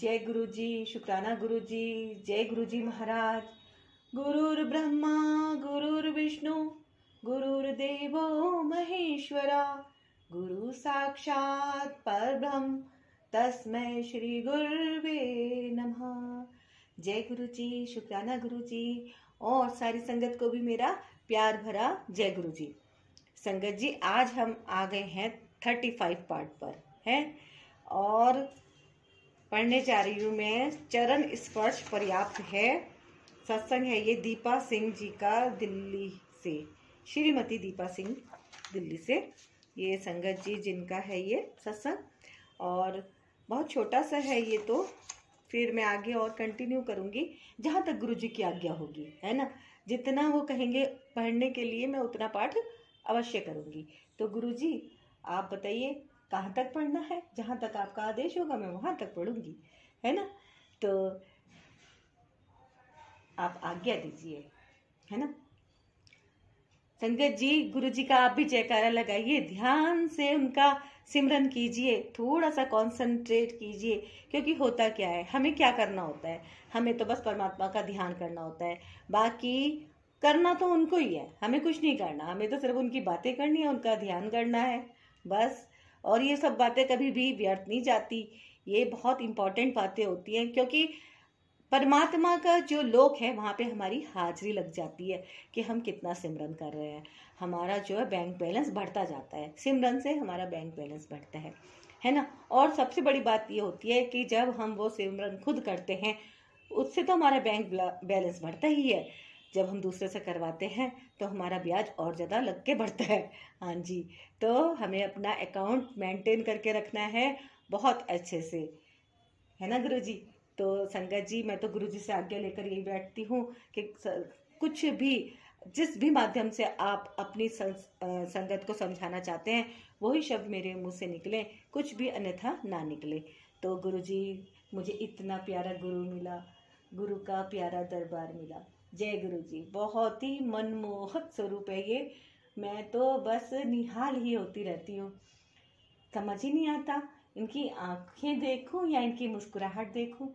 जय गुरु जी शुक्राना गुरु जी जय गुरु जी महाराज। गुरुर ब्रह्मा, गुरुर विष्णु गुरुर्देवो महेश्वरा, गुरु साक्षात परब्रह्म, तस्मै श्री गुरुवे नमः। जय गुरु जी शुक्राना गुरु जी और सारी संगत को भी मेरा प्यार भरा जय गुरु जी संगत जी, आज हम आ गए हैं थर्टी फाइव पार्ट पर, हैं? और पढ़ने जा रही हूँ मैं। चरण स्पर्श पर्याप्त है। सत्संग है ये दीपा सिंह जी का दिल्ली से। श्रीमती दीपा सिंह दिल्ली से। ये संगत जी जिनका है ये सत्संग। और बहुत छोटा सा है ये तो। फिर मैं आगे और कंटिन्यू करूँगी। जहाँ तक गुरु जी की आज्ञा होगी, है ना? जितना वो कहेंगे पढ़ने के लिए मैं उतना पाठ अवश्य करूँगी। तो गुरु जी आप बताइए कहाँ तक पढ़ना है? जहाँ तक आपका आदेश होगा, मैं वहाँ तक पढ़ूँगी। है ना? तो आप आज्ञा दीजिए। है ना? संगत जी गुरु जी का आप भी जयकारा लगाइए। ध्यान से उनका सिमरन कीजिए। थोड़ा सा कंसंट्रेट कीजिए। क्योंकि होता क्या है? हमें क्या करना होता है? हमें तो बस परमात्मा का ध्यान करना होता है। बाकी करना तो उनको ही है। हमें कुछ नहीं करना। हमें तो सिर्फ़ उनकी बातें करनी है, उनका ध्यान करना है। बस। और ये सब बातें कभी भी व्यर्थ नहीं जाती। ये बहुत इंपॉर्टेंट बातें होती हैं, क्योंकि परमात्मा का जो लोक है, वहाँ पे हमारी हाजिरी लग जाती है कि हम कितना सिमरन कर रहे हैं। हमारा जो है बैंक बैलेंस बढ़ता जाता है। सिमरन से हमारा बैंक बैलेंस बढ़ता है। है ना? और सबसे बड़ी बात ये होती है कि जब हम वो सिमरन खुद करते हैं, उससे तो हमारा बैंक बैलेंस बढ़ता ही है। जब हम दूसरे से करवाते हैं तो हमारा ब्याज और ज़्यादा लग के बढ़ता है। हाँ जी तो हमें अपना अकाउंट मेंटेन करके रखना है बहुत अच्छे से। है ना गुरु जी तो संगत जी, मैं तो गुरु जी से आज्ञा लेकर यही बैठती हूँ कि कुछ भी, जिस भी माध्यम से आप अपनी संगत को समझाना चाहते हैं, वही शब्द मेरे मुँह से निकले, कुछ भी अन्यथा ना निकले। तो गुरु जी मुझे इतना प्यारा गुरु मिला, गुरु का प्यारा दरबार मिला। जय गुरु जी बहुत ही मनमोहक स्वरूप है ये। मैं तो बस निहाल ही होती रहती हूँ। समझ ही नहीं आता, इनकी आँखें देखूँ या इनकी मुस्कुराहट देखूँ?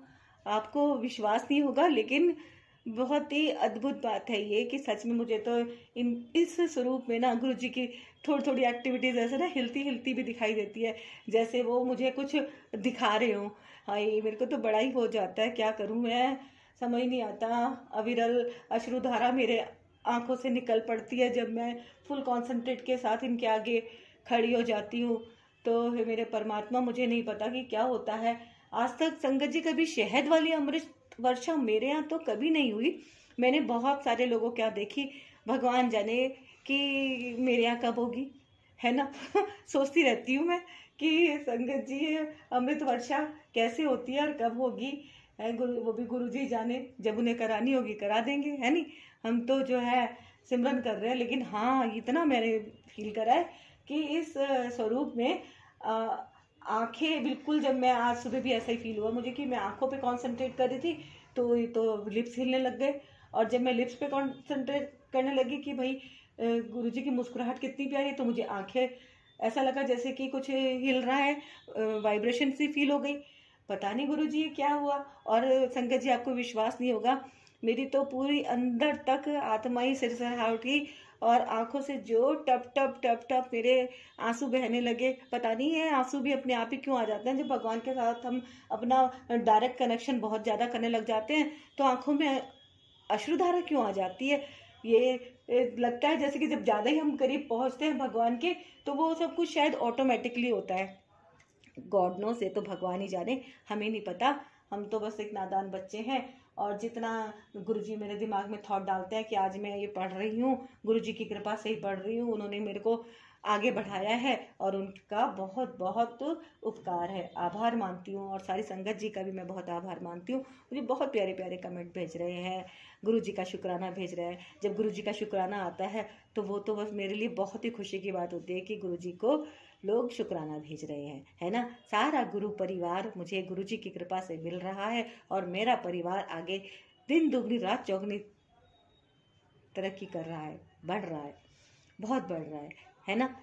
आपको विश्वास नहीं होगा, लेकिन बहुत ही अद्भुत बात है ये कि सच में मुझे तो इन, इस स्वरूप में ना गुरु जी की थोड़ी थोड़ी एक्टिविटीज़ ऐसे ना हिलती हिलती भी दिखाई देती है, जैसे वो मुझे कुछ दिखा रहे हो। हाँ ये मेरे को तो बड़ा ही हो जाता है, क्या करूँ मैं? समझ नहीं आता। अविरल अश्रुधारा मेरे आँखों से निकल पड़ती है जब मैं फुल कंसंट्रेट के साथ इनके आगे खड़ी हो जाती हूँ। तो हे मेरे परमात्मा, मुझे नहीं पता कि क्या होता है। आज तक संगत जी, कभी शहद वाली अमृत वर्षा मेरे यहाँ तो कभी नहीं हुई। मैंने बहुत सारे लोगों क्या देखी। भगवान जाने कि मेरे यहाँ कब होगी, है ना? सोचती रहती हूँ मैं कि संगत जी, अमृत वर्षा कैसे होती है और कब होगी। है गुरु, वो भी गुरु जी जाने, जब उन्हें करानी होगी, करा देंगे, है नहीं? हम तो जो है, सिमरन कर रहे हैं, लेकिन हाँ इतना मैंने फील करा है कि इस स्वरूप में आँखें, बिल्कुल जब मैं आज सुबह भी ऐसा ही फील हुआ मुझे कि मैं आँखों पे कंसंट्रेट कर रही थी तो ये तो लिप्स हिलने लग गए। और जब मैं लिप्स पे कंसंट्रेट करने लगी कि भाई गुरु जी की मुस्कुराहट कितनी प्यारी है तो मुझे आँखें, ऐसा लगा जैसे कि कुछ हिल रहा है वाइब्रेशन सी फील हो गई। पता नहीं गुरु जी क्या हुआ? और संगत जी, आपको विश्वास नहीं होगा, मेरी तो पूरी अंदर तक आत्मा ही सिर से उठी और आँखों से जो टप टप टप टप मेरे आँसू बहने लगे। पता नहीं है आँसू भी अपने आप ही क्यों आ जाते हैं? जब भगवान के साथ हम अपना डायरेक्ट कनेक्शन बहुत ज़्यादा करने लग जाते हैं तो आँखों में अश्रुधारा क्यों आ जाती है? ये लगता है जैसे कि जब ज़्यादा ही हम करीब पहुँचते हैं भगवान के तो वो सब कुछ शायद ऑटोमेटिकली होता है। गॉड नो से तो भगवान ही जाने, हमें नहीं पता। हम तो बस एक नादान बच्चे हैं और जितना गुरुजी मेरे दिमाग में थॉट डालते हैं कि आज मैं ये पढ़ रही हूँ, गुरुजी की कृपा से ही पढ़ रही हूँ, उन्होंने मेरे को आगे बढ़ाया है और उनका बहुत बहुत उपकार है। आभार मानती हूँ और सारी संगत जी का भी मैं बहुत आभार मानती हूँ। मुझे बहुत प्यारे प्यारे कमेंट भेज रहे हैं। गुरु जी का शुक्राना भेज रहे हैं। जब गुरु जी का शुक्राना आता है तो वो तो बस मेरे लिए बहुत ही खुशी की बात होती है कि गुरु जी को लोग शुक्राना भेज रहे हैं, है ना? सारा गुरु परिवार मुझे गुरु जी की कृपा से मिल रहा है और मेरा परिवार आगे दिन दुगनी, रात चौगनी तरक्की कर रहा है, बढ़ रहा है, बहुत बढ़ रहा है है ना?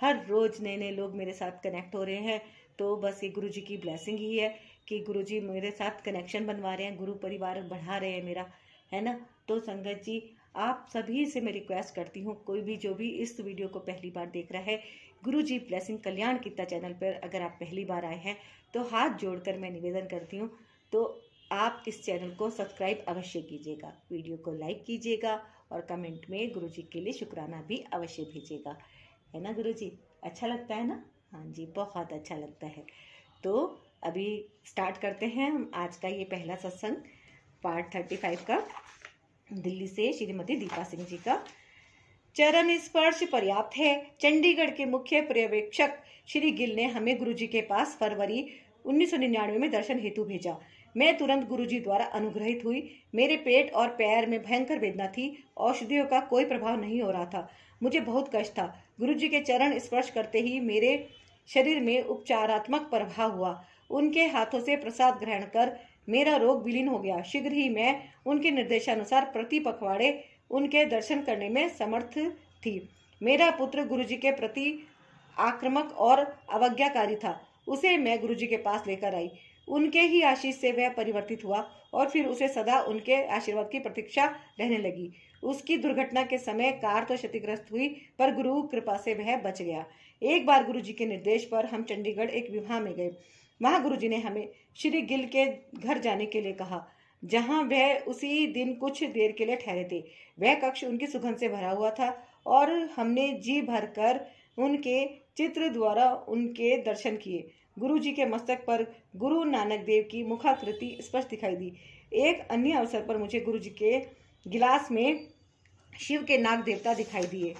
हर रोज़ नए नए लोग मेरे साथ कनेक्ट हो रहे हैं तो बस ये गुरु जी की ब्लेसिंग ही है कि गुरु जी मेरे साथ कनेक्शन बनवा रहे हैं, गुरु परिवार बढ़ा रहे हैं मेरा, है ना? तो संगत जी, आप सभी से मैं रिक्वेस्ट करती हूँ, कोई भी जो भी इस वीडियो को पहली बार देख रहा है गुरु जी ब्लेसिंग कल्याण किता चैनल पर अगर आप पहली बार आए हैं तो हाथ जोड़कर मैं निवेदन करती हूँ तो आप इस चैनल को सब्सक्राइब अवश्य कीजिएगा, वीडियो को लाइक कीजिएगा और कमेंट में गुरु जी के लिए शुक्राना भी अवश्य भेजिएगा। है ना गुरु जी अच्छा लगता है ना? हाँ जी, बहुत अच्छा लगता है। तो अभी स्टार्ट करते हैं हम आज का ये पहला सत्संग, पार्ट थर्टी फाइव का, दिल्ली से श्रीमती दीपा सिंह जी का। चरण स्पर्श पर्याप्त है। चंडीगढ़ के मुख्य पर्यवेक्षक श्री गिल ने हमें गुरुजी के पास फरवरी उन्नीस में दर्शन हेतु भेजा। मैं तुरंत गुरुजी द्वारा अनुग्रहित हुई। मेरे पेट और पैर में भयंकर वेदना थी। औषधियों का कोई प्रभाव नहीं हो रहा था। मुझे बहुत कष्ट था। गुरुजी के चरण स्पर्श करते ही मेरे शरीर में उपचारात्मक प्रभाव हुआ। उनके हाथों से प्रसाद ग्रहण कर मेरा रोग विलीन हो गया। शीघ्र ही मैं उनके निर्देशानुसार प्रति पखवाड़े उनके दर्शन करने में समर्थ थी। मेरा पुत्र गुरुजी के प्रति आक्रमक और अवज्ञाकारी था। उसे मैं गुरुजी के पास लेकर आई। उनके ही आशीष से वह परिवर्तित हुआ और फिर उसे सदा उनके आशीर्वाद की प्रतीक्षा रहने लगी। उसकी दुर्घटना के समय कार तो क्षतिग्रस्त हुई, पर गुरु कृपा से वह बच गया। एक बार गुरु जी के निर्देश पर हम चंडीगढ़ एक विवाह में गए। वहाँ गुरु जी ने हमें श्री गिल के घर जाने के लिए कहा। जहाँ वह उसी दिन कुछ देर के लिए ठहरे थे। वह कक्ष उनकी सुगंध से भरा हुआ था और हमने जी भरकर उनके चित्र द्वारा उनके दर्शन किए। गुरु जी के मस्तक पर गुरु नानक देव की मुखाकृति स्पष्ट दिखाई दी। एक अन्य अवसर पर मुझे गुरु जी के गिलास में शिव के नाग देवता दिखाई दिए।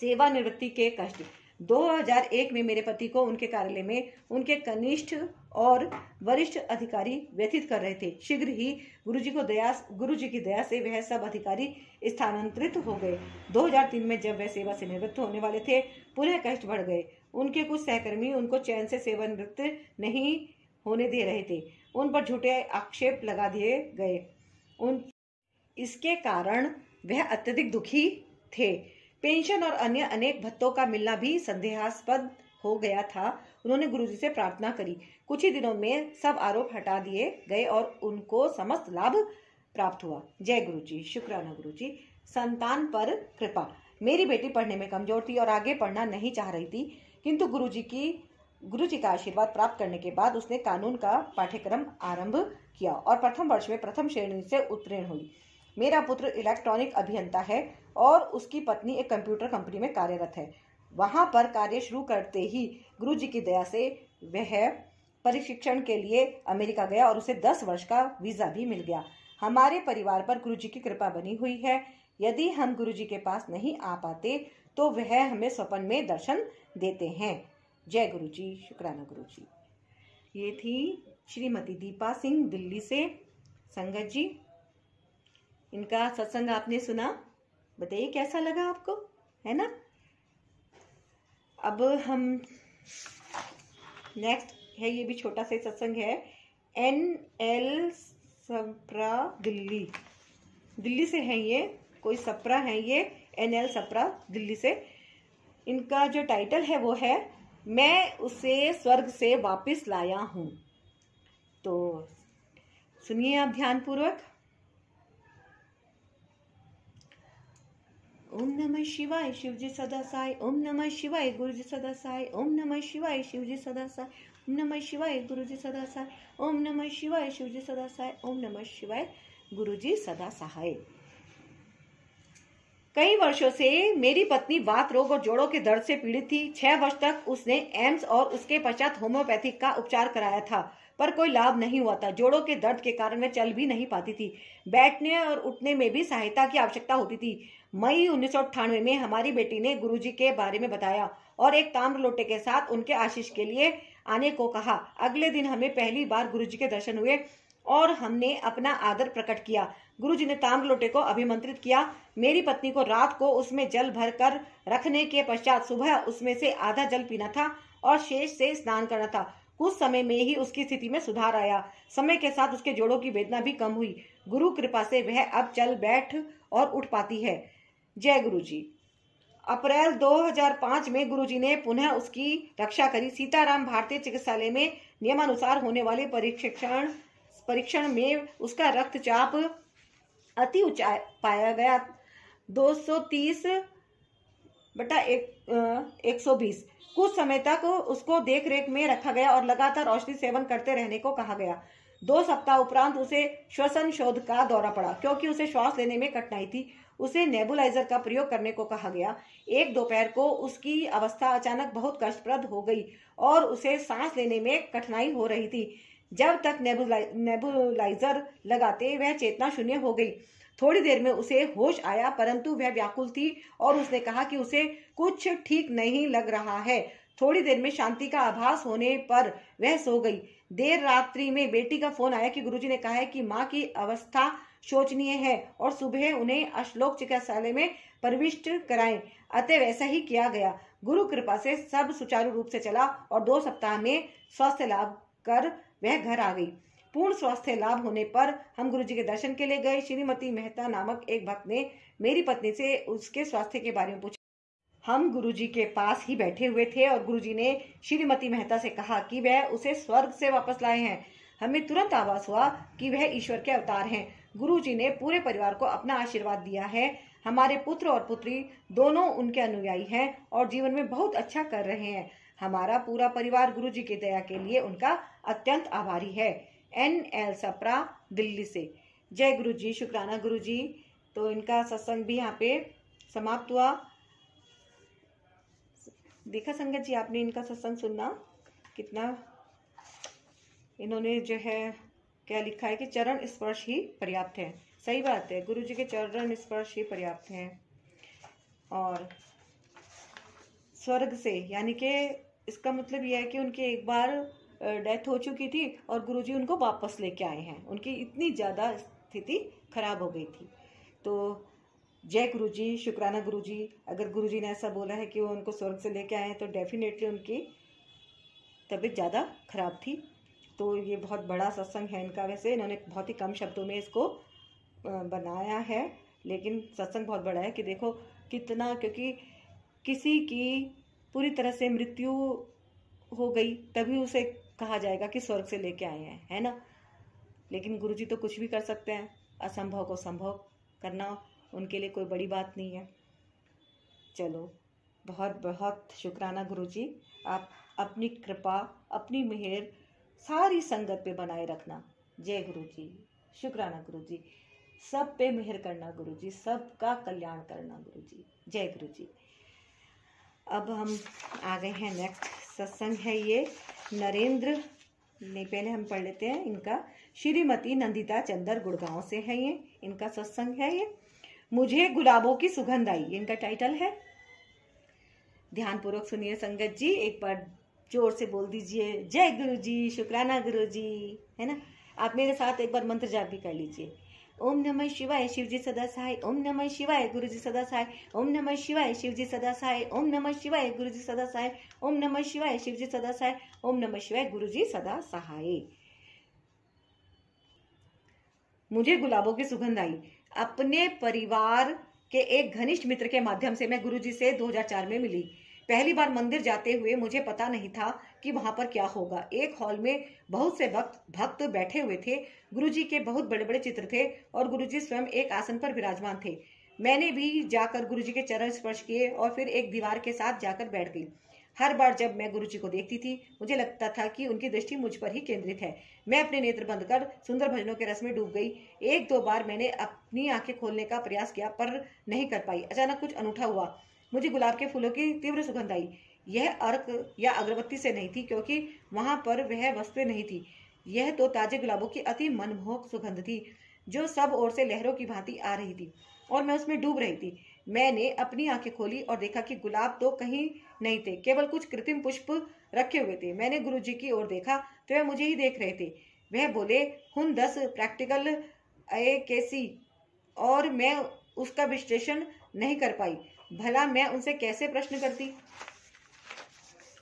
सेवानिवृत्ति के कष्ट। 2001 में मेरे पति को उनके कार्यालय में उनके कनिष्ठ और वरिष्ठ अधिकारी व्यतीत कर रहे थे। शीघ्र ही गुरुजी को दया गुरुजी की दया से वह सब अधिकारी स्थानांतरित हो गए। 2003 में जब वह सेवा से निवृत्त होने वाले थे, पुनः कष्ट बढ़ गए। उनके कुछ सहकर्मी उनको चैन से सेवानिवृत्त नहीं होने दे रहे थे। उन पर झूठे आक्षेप लगा दिए गए। उन, इसके कारण वह अत्यधिक दुखी थे। पेंशन और अन्य अनेक भत्तों का मिलना भी संदेहास्पद हो गया था। उन्होंने गुरुजी से प्रार्थना करी। कुछ ही दिनों में सब आरोप हटा दिए गए और उनको समस्त लाभ प्राप्त हुआ। जय गुरु जी शुक्राना गुरु जी संतान पर कृपा। मेरी बेटी पढ़ने में कमज़ोर थी और आगे पढ़ना नहीं चाह रही थी, किंतु गुरु जी की गुरु जी का आशीर्वाद प्राप्त करने के बाद उसने कानून का पाठ्यक्रम आरंभ किया और प्रथम वर्ष में प्रथम श्रेणी से उत्तीर्ण हुई। मेरा पुत्र इलेक्ट्रॉनिक अभियंता है और उसकी पत्नी एक कंप्यूटर कंपनी में कार्यरत है। वहाँ पर कार्य शुरू करते ही गुरु जी की दया से वह प्रशिक्षण के लिए अमेरिका गया और उसे दस वर्ष का वीज़ा भी मिल गया। हमारे परिवार पर गुरु जी की कृपा बनी हुई है। यदि हम गुरु जी के पास नहीं आ पाते तो वह हमें स्वप्न में दर्शन देते हैं। जय गुरु जी शुक्राना गुरु जी ये थी श्रीमती दीपा सिंह, दिल्ली से। संगत जी इनका सत्संग आपने सुना? बताइए, कैसा लगा आपको? है ना? अब हम नेक्स्ट है, ये भी छोटा सा सत्संग है। एन एल सप्रा दिल्ली दिल्ली से है ये, कोई सप्रा है ये? एन एल सप्रा दिल्ली से। इनका जो टाइटल है वो है, मैं उसे स्वर्ग से वापस लाया हूँ। तो सुनिए आप ध्यानपूर्वक। ओम नमः शिवाय शिवजी सदा साई ओम नमः शिवाय गुरुजी सदा साई ओम नमः शिवाय शिवजी सदा साई ओम नमः शिवाय गुरुजी सदा साई ओम नमः शिवाय शिवजी सदा साई ओम नमः शिवाय गुरुजी सदा सहाय कई वर्षों से मेरी पत्नी बात रोग और जोड़ों के दर्द से पीड़ित थी। छह वर्ष तक उसने एम्स और उसके पश्चात होम्योपैथिक का उपचार कराया था। पर कोई लाभ नहीं हुआ था। जोड़ों के दर्द के कारण वह चल भी नहीं पाती थी। बैठने और उठने में भी सहायता की आवश्यकता होती थी। मई उन्नीस में हमारी बेटी ने गुरुजी के बारे में बताया और एक ताम्र लोटे के साथ उनके आशीष के लिए आने को कहा। अगले दिन हमें पहली बार गुरुजी के दर्शन हुए और हमने अपना आदर प्रकट किया। गुरुजी ने ताम्र लोटे को अभिमंत्रित किया। मेरी पत्नी को रात को उसमें जल भर कर रखने के पश्चात सुबह उसमें से आधा जल पीना था और शेष से स्नान करना था। कुछ समय में ही उसकी स्थिति में सुधार आया। समय के साथ उसके जोड़ों की वेदना भी कम हुई। गुरु कृपा से वह अब चल बैठ और उठ पाती है। जय गुरु जी अप्रैल 2005 में गुरुजी ने पुनः उसकी रक्षा करी। सीताराम भारतीय चिकित्सालय में नियमानुसार होने वाले परीक्षण परीक्षण में उसका रक्तचाप अति ऊँचा पाया गया। 230 बटा एक सौ बीस। कुछ समय तक उसको देख रेख में रखा गया और लगातार औषधि सेवन करते रहने को कहा गया। दो सप्ताह उपरांत उसे श्वसन शोध का दौरा पड़ा, क्योंकि उसे श्वास लेने में कठिनाई थी। उसे नेबुलाइजर का प्रयोग करने को कहा गया। एक दोपहर को उसकी अवस्था अचानक बहुत कष्टप्रद हो गई और उसे सांस लेने में कठिनाई हो रही थी। जब तक नेबुलाइजर लगाते वह चेतना शून्य हो गई। थोड़ी देर में उसे होश आया, परंतु वह व्याकुल थी और उसने कहा कि उसे कुछ ठीक नहीं लग रहा है। थोड़ी देर में शांति का आभास होने पर वह सो गई। देर रात्रि में बेटी का फ़ोन आया कि गुरुजी ने कहा है कि माँ की अवस्था शोचनीय है और सुबह उन्हें अश्लोक चिकित्सालय में प्रविष्ट कराएँ। अतः वैसा ही किया गया। गुरु कृपा से सब सुचारू रूप से चला और दो सप्ताह में स्वास्थ्य लाभ कर वह घर आ गई। पूर्ण स्वास्थ्य लाभ होने पर हम गुरु जी के दर्शन के लिए गए। श्रीमती मेहता नामक एक भक्त ने मेरी पत्नी से उसके स्वास्थ्य के बारे में पूछा। हम गुरुजी के पास ही बैठे हुए थे और गुरुजी ने श्रीमती मेहता से कहा कि वह उसे स्वर्ग से वापस लाए हैं। हमें तुरंत आवास हुआ कि वह ईश्वर के अवतार हैं। गुरुजी ने पूरे परिवार को अपना आशीर्वाद दिया है। हमारे पुत्र और पुत्री दोनों उनके अनुयायी हैं और जीवन में बहुत अच्छा कर रहे हैं। हमारा पूरा परिवार गुरु जी की दया के लिए उनका अत्यंत आभारी है। एन एल सप्रा, दिल्ली से। जय गुरु जी शुक्राना गुरु जी तो इनका सत्संग भी यहाँ पे समाप्त हुआ। देखा संगत जी, आपने इनका सत्संग सुनना कितना? इन्होंने जो है, क्या लिखा है कि चरण स्पर्श ही पर्याप्त है। सही बात है, गुरु जी के चरण स्पर्श ही पर्याप्त है। और स्वर्ग से, यानी कि इसका मतलब यह है कि उनके एक बार डेथ हो चुकी थी और गुरुजी उनको वापस लेके आए हैं। उनकी इतनी ज़्यादा स्थिति खराब हो गई थी। तो जय गुरु जी शुक्राना गुरु जी अगर गुरु जी ने ऐसा बोला है कि वो उनको स्वर्ग से लेके आए हैं तो डेफिनेटली उनकी तबीयत ज़्यादा खराब थी। तो ये बहुत बड़ा सत्संग है इनका। वैसे इन्होंने बहुत ही कम शब्दों में इसको बनाया है, लेकिन सत्संग बहुत बड़ा है कि देखो कितना, क्योंकि किसी की पूरी तरह से मृत्यु हो गई, तभी उसे कहा जाएगा कि स्वर्ग से लेके आए हैं, है ना? लेकिन गुरुजी तो कुछ भी कर सकते हैं। असंभव को संभव करना उनके लिए कोई बड़ी बात नहीं है। चलो, बहुत बहुत शुक्राना गुरु जी आप अपनी कृपा, अपनी मेहर सारी संगत पे बनाए रखना। जय गुरु जी शुक्राना गुरु जी सब पे मेहर करना गुरु जी सबका कल्याण करना गुरु जी जय गुरु जी अब हम आ गए हैं नेक्स्ट सत्संग है ये। नरेंद्र, नहीं, पहले हम पढ़ लेते हैं। इनका श्रीमती नंदिता चंदर गुड़गांव से है ये। इनका सत्संग है ये। मुझे गुलाबों की सुगंध आई, इनका टाइटल है। ध्यानपूर्वक सुनिए संगत जी, एक बार ज़ोर से बोल दीजिए, जय गुरु जी शुक्राना गुरु जी है ना? आप मेरे साथ एक बार मंत्र जाप भी कर लीजिए। ओम नमः शिवाय शिव जी सदा सहाय, ओम नमः शिवाय गुरु जी सदा सहाय, ओम नमः शिवाय शिव जी सदा सहाय, ओम नमः शिवाय गुरु जी सदा सहाय, ओम नमः शिवाय शिव जी सदा सहाय, ओम नमः शिवाय गुरु जी सदा सहाय। मुझे गुलाबों की सुगंध आई अपने परिवार के एक घनिष्ठ मित्र के माध्यम से मैं गुरुजी से 2004 में मिली। पहली बार मंदिर जाते हुए मुझे पता नहीं था कि वहाँ पर क्या होगा। एक हॉल में बहुत से भक्त भक्त बैठे हुए थे। गुरुजी के बहुत बड़े बड़े चित्र थे और गुरुजी स्वयं एक आसन पर विराजमान थे। मैंने भी जाकर गुरुजी के चरण स्पर्श किए और फिर एक दीवार के साथ जाकर बैठ गई। हर बार जब मैं गुरु जी को देखती थी, मुझे लगता था कि उनकी दृष्टि मुझ पर ही केंद्रित है। मैं अपने नेत्र बंद कर सुंदर भजनों के रस में डूब गई। एक दो बार मैंने अपनी आँखें खोलने का प्रयास किया, पर नहीं कर पाई। अचानक कुछ अनूठा हुआ। मुझे गुलाब के फूलों की तीव्र सुगंध आई। यह अर्क या अगरबत्ती से नहीं थी, क्योंकि वहाँ पर वह वस्तुएँ नहीं थी। यह तो ताजे गुलाबों की अति मनमोहक सुगंध थी, जो सब ओर से लहरों की भांति आ रही थी, और मैं उसमें डूब रही थी। मैंने अपनी आँखें खोली और देखा कि गुलाब तो कहीं नहीं थे, केवल कुछ कृत्रिम पुष्प रखे हुए थे। मैंने गुरु जी की ओर देखा तो वह मुझे ही देख रहे थे। वह बोले, हुन दस प्रैक्टिकल ए केसी और मैं उसका विश्लेषण नहीं कर पाई। भला मैं उनसे कैसे प्रश्न करती?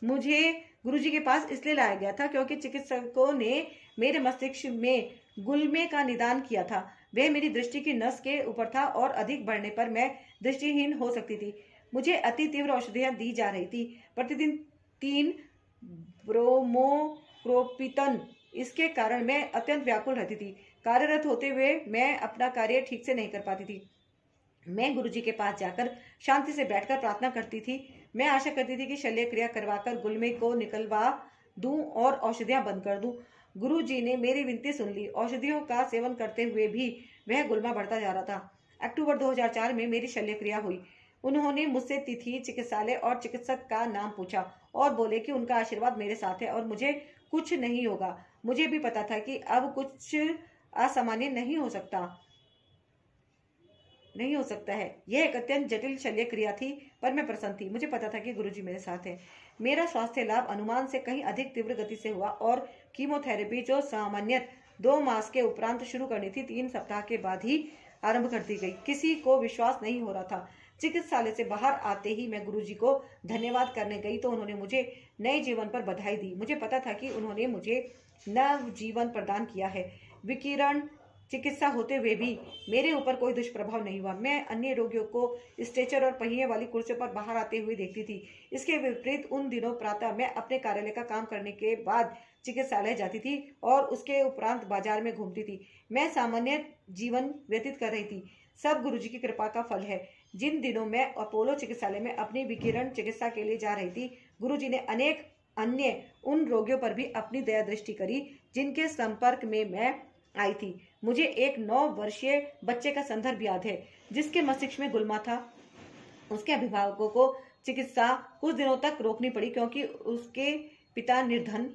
मुझे गुरुजी के पास इसलिए लाया गया था क्योंकि चिकित्सकों ने मेरे मस्तिष्क में गुलमे का निदान किया था। वह मेरी दृष्टि की नस के ऊपर था और अधिक बढ़ने पर मैं दृष्टिहीन हो सकती थी। मुझे अति तीव्र औषधियाँ दी जा रही थी। प्रतिदिन तीन ब्रोमो क्रोपितन इसके कारण मैं अत्यंत व्याकुल रहती थी। कार्यरत होते हुए मैं अपना कार्य ठीक से नहीं कर पाती थी। मैं गुरु जी के पास जाकर शांति से बैठकर प्रार्थना करती थी। मैं आशा करती थी कि शल्य क्रिया करवाकर गुलमे को निकलवा दूँ और औषधियाँ बंद कर दूँ। गुरु जी ने मेरी विनती सुन ली। औषधियों का सेवन करते हुए भी वह गुलमा बढ़ता जा रहा था। अक्टूबर 2004 में मेरी शल्य क्रिया हुई। उन्होंने मुझसे तिथि, चिकित्सालय और चिकित्सक का नाम पूछा और बोले कि उनका आशीर्वाद मेरे साथ है और मुझे कुछ नहीं होगा। मुझे भी पता था कि अब कुछ असामान्य नहीं हो सकता। नहीं हो सकता है। यह एक अत्यंत जटिल शल्य क्रिया थी, पर मैं प्रसन्न थी। मुझे पता था कि गुरुजी मेरे साथ हैं। मेरा स्वास्थ्य लाभ अनुमान से कहीं अधिक तीव्र गति से हुआ और कीमोथेरेपी, जो सामान्य दो मास के उपरांत शुरू करनी थी, तीन सप्ताह के बाद ही आरंभ कर दी गई। किसी को विश्वास नहीं हो रहा था। चिकित्सालय से बाहर आते ही मैं गुरुजी को धन्यवाद करने गई तो उन्होंने मुझे नए जीवन पर बधाई दी। मुझे पता था कि उन्होंने मुझे नव जीवन प्रदान किया है। विकिरण चिकित्सा होते हुए भी मेरे ऊपर कोई दुष्प्रभाव नहीं हुआ। मैं अन्य रोगियों को स्ट्रेचर और पहिए वाली कुर्सियों पर बाहर आते हुए देखती थी। इसके विपरीत उन दिनों प्रातः मैं अपने कार्यालय का काम करने के बाद चिकित्सालय जाती थी और उसके उपरांत बाज़ार में घूमती थी। मैं सामान्य जीवन व्यतीत कर रही थी। सब गुरुजी की कृपा का फल है। जिन दिनों मैं अपोलो चिकित्सालय में अपनी विकिरण चिकित्सा के लिए जा रही थी, गुरुजी ने अनेक अन्य उन रोगियों पर भी अपनी दया दृष्टि करी, जिनके संपर्क में मैं आई थी। मुझे एक नौ वर्षीय बच्चे का संदर्भ याद है, जिसके मस्तिष्क में गुलमा था। उसके अभिभावकों को चिकित्सा कुछ दिनों तक रोकनी पड़ी, क्योंकि उसके पिता निर्धन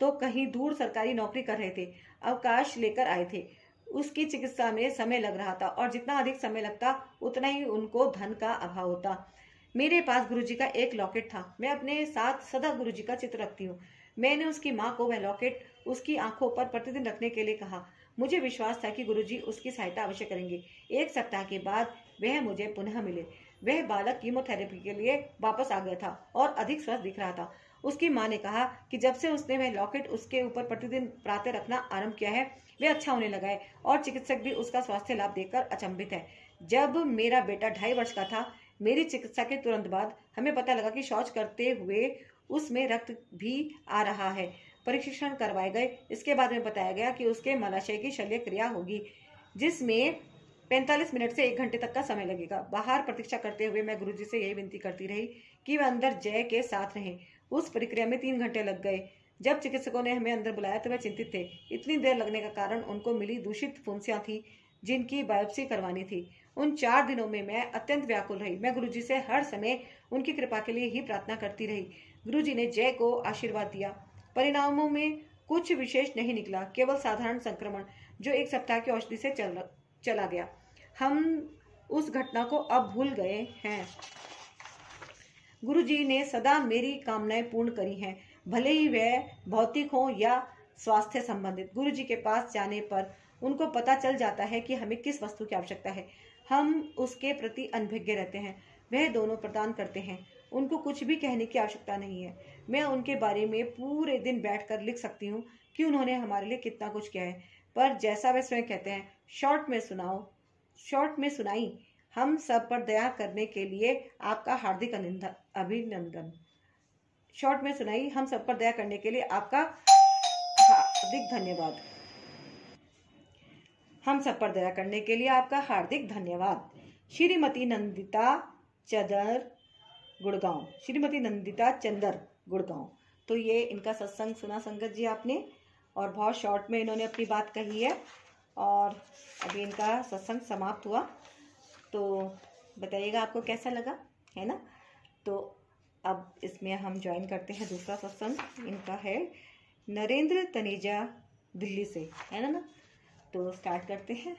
तो कहीं दूर सरकारी नौकरी कर रहे थे, अवकाश लेकर आए थे। उसकी चिकित्सा में समय लग रहा था और जितना अधिक समय लगता, उतना ही उनको धन का अभाव होता। मेरे पास गुरुजी का एक लॉकेट था। मैं अपने साथ सदा गुरुजी का चित्र रखती हूँ। मैंने उसकी माँ को वह लॉकेट उसकी आँखों पर प्रतिदिन रखने के लिए कहा। मुझे विश्वास था कि गुरुजी उसकी सहायता अवश्य करेंगे। एक सप्ताह के बाद वह मुझे पुनः मिले। वह बालक कीमोथेरेपी के लिए वापस आ गया था और अधिक स्वस्थ दिख रहा था। उसकी माँ ने कहा कि जब से उसने वह लॉकेट उसके ऊपर प्रतिदिन प्रातः रखना आरंभ किया है, वे अच्छा होने लगा है और चिकित्सक भी उसका स्वास्थ्य लाभ देखकर अचंभित है। जब मेरा बेटा ढाई वर्ष का था, मेरी चिकित्सा के तुरंत बाद हमें पता लगा कि शौच करते हुए उसमें रक्त भी आ रहा है। परीक्षण करवाए गए। इसके बाद में बताया गया कि उसके मलाशय की शल्य क्रिया होगी, जिसमें 45 मिनट से एक घंटे तक का समय लगेगा। बाहर प्रतीक्षा करते हुए मैं गुरुजी से यही विनती करती रही कि वह अंदर जय के साथ रहें। उस प्रक्रिया में तीन घंटे लग गए। जब चिकित्सकों ने हमें अंदर बुलाया तो वह चिंतित थे। इतनी देर लगने का कारण उनको मिली दूषित फुंसियाँ थी, जिनकी बायोप्सी करवानी थी। उन चार दिनों में मैं अत्यंत व्याकुल रही। मैं गुरुजी से हर समय उनकी कृपा के लिए ही प्रार्थना करती रही। गुरुजी ने जय को आशीर्वाद दिया। परिणामों में कुछ विशेष नहीं निकला, केवल साधारण संक्रमण, जो एक सप्ताह की औषधि से चल, चला गया। हम उस घटना को अब भूल गए हैं। गुरु जी ने सदा मेरी कामनाएँ पूर्ण करी हैं। भले ही वह भौतिक हो या स्वास्थ्य संबंधित गुरु जी के पास जाने पर उनको पता चल जाता है कि हमें किस वस्तु की आवश्यकता है। हम उसके प्रति अनभिज्ञ रहते हैं, वह दोनों प्रदान करते हैं। उनको कुछ भी कहने की आवश्यकता नहीं है। मैं उनके बारे में पूरे दिन बैठकर लिख सकती हूँ कि उन्होंने हमारे लिए कितना कुछ किया है। पर जैसा वे स्वयं कहते हैं, शॉर्ट में सुनाओ, शॉर्ट में सुनाई हम सब पर दया करने के लिए आपका हार्दिक अभिनंदन। शॉर्ट में सुनाई, हम सब पर दया करने के लिए आपका हार्दिक धन्यवाद। हम सब पर दया करने के लिए आपका हार्दिक धन्यवाद। श्रीमती नंदिता चदर गुड़गांव। श्रीमती नंदिता चंदर गुड़गांव। तो ये इनका सत्संग सुना संगत जी आपने, और बहुत शॉर्ट में इन्होंने अपनी बात कही है, और अभी इनका सत्संग समाप्त हुआ। तो बताइएगा आपको कैसा लगा, है ना? तो अब इसमें हम ज्वाइन करते हैं दूसरा सत्संग इनका है नरेंद्र तनेजा, दिल्ली से, है ना ना? तो स्टार्ट करते हैं।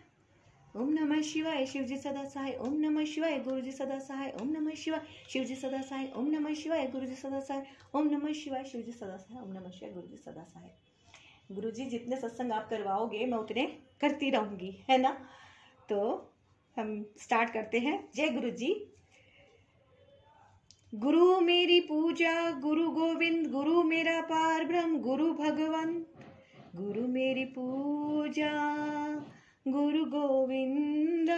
ओम नमः शिवाय, शिवजी सदा सहाय। ओम नमः शिवाय, गुरुजी सदा सहाय। ओम नमः शिवाय, शिवजी सदा सहाय। ओम नमः शिवाय, गुरुजी सदा सहाय। ओम नमः शिवाय, शिवजी सदा सहाय। ओम नमः शिवाय, गुरुजी सदा सहाय। गुरुजी, जितने सत्संग आप करवाओगे, मैं उतने करती रहूँगी, है ना? तो हम स्टार्ट करते हैं। जय गुरु जी गुरु मेरी पूजा, गुरु गोविंद, गुरु मेरा पार ब्रह्म, गुरु भगवान। गुरु मेरी पूजा, गुरु गोविंद।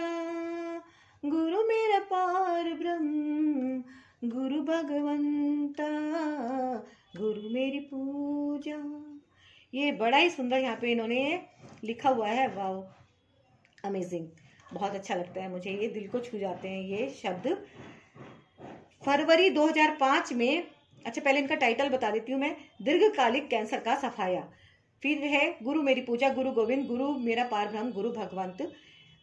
गुरु मेरा पार ब्रह्म, गुरु भगवंता। गुरु मेरी पूजा। ये बड़ा ही सुंदर यहाँ पे इन्होंने लिखा हुआ है। वाह अमेजिंग बहुत अच्छा लगता है मुझे, ये दिल को छू जाते हैं ये शब्द। फरवरी 2005 में अच्छा पहले इनका टाइटल बता देती हूँ मैं, दीर्घकालिक कैंसर का सफाया। फिर है, गुरु मेरी पूजा, गुरु गोविंद, गुरु मेरा पार ब्रह्म, गुरु भगवंत।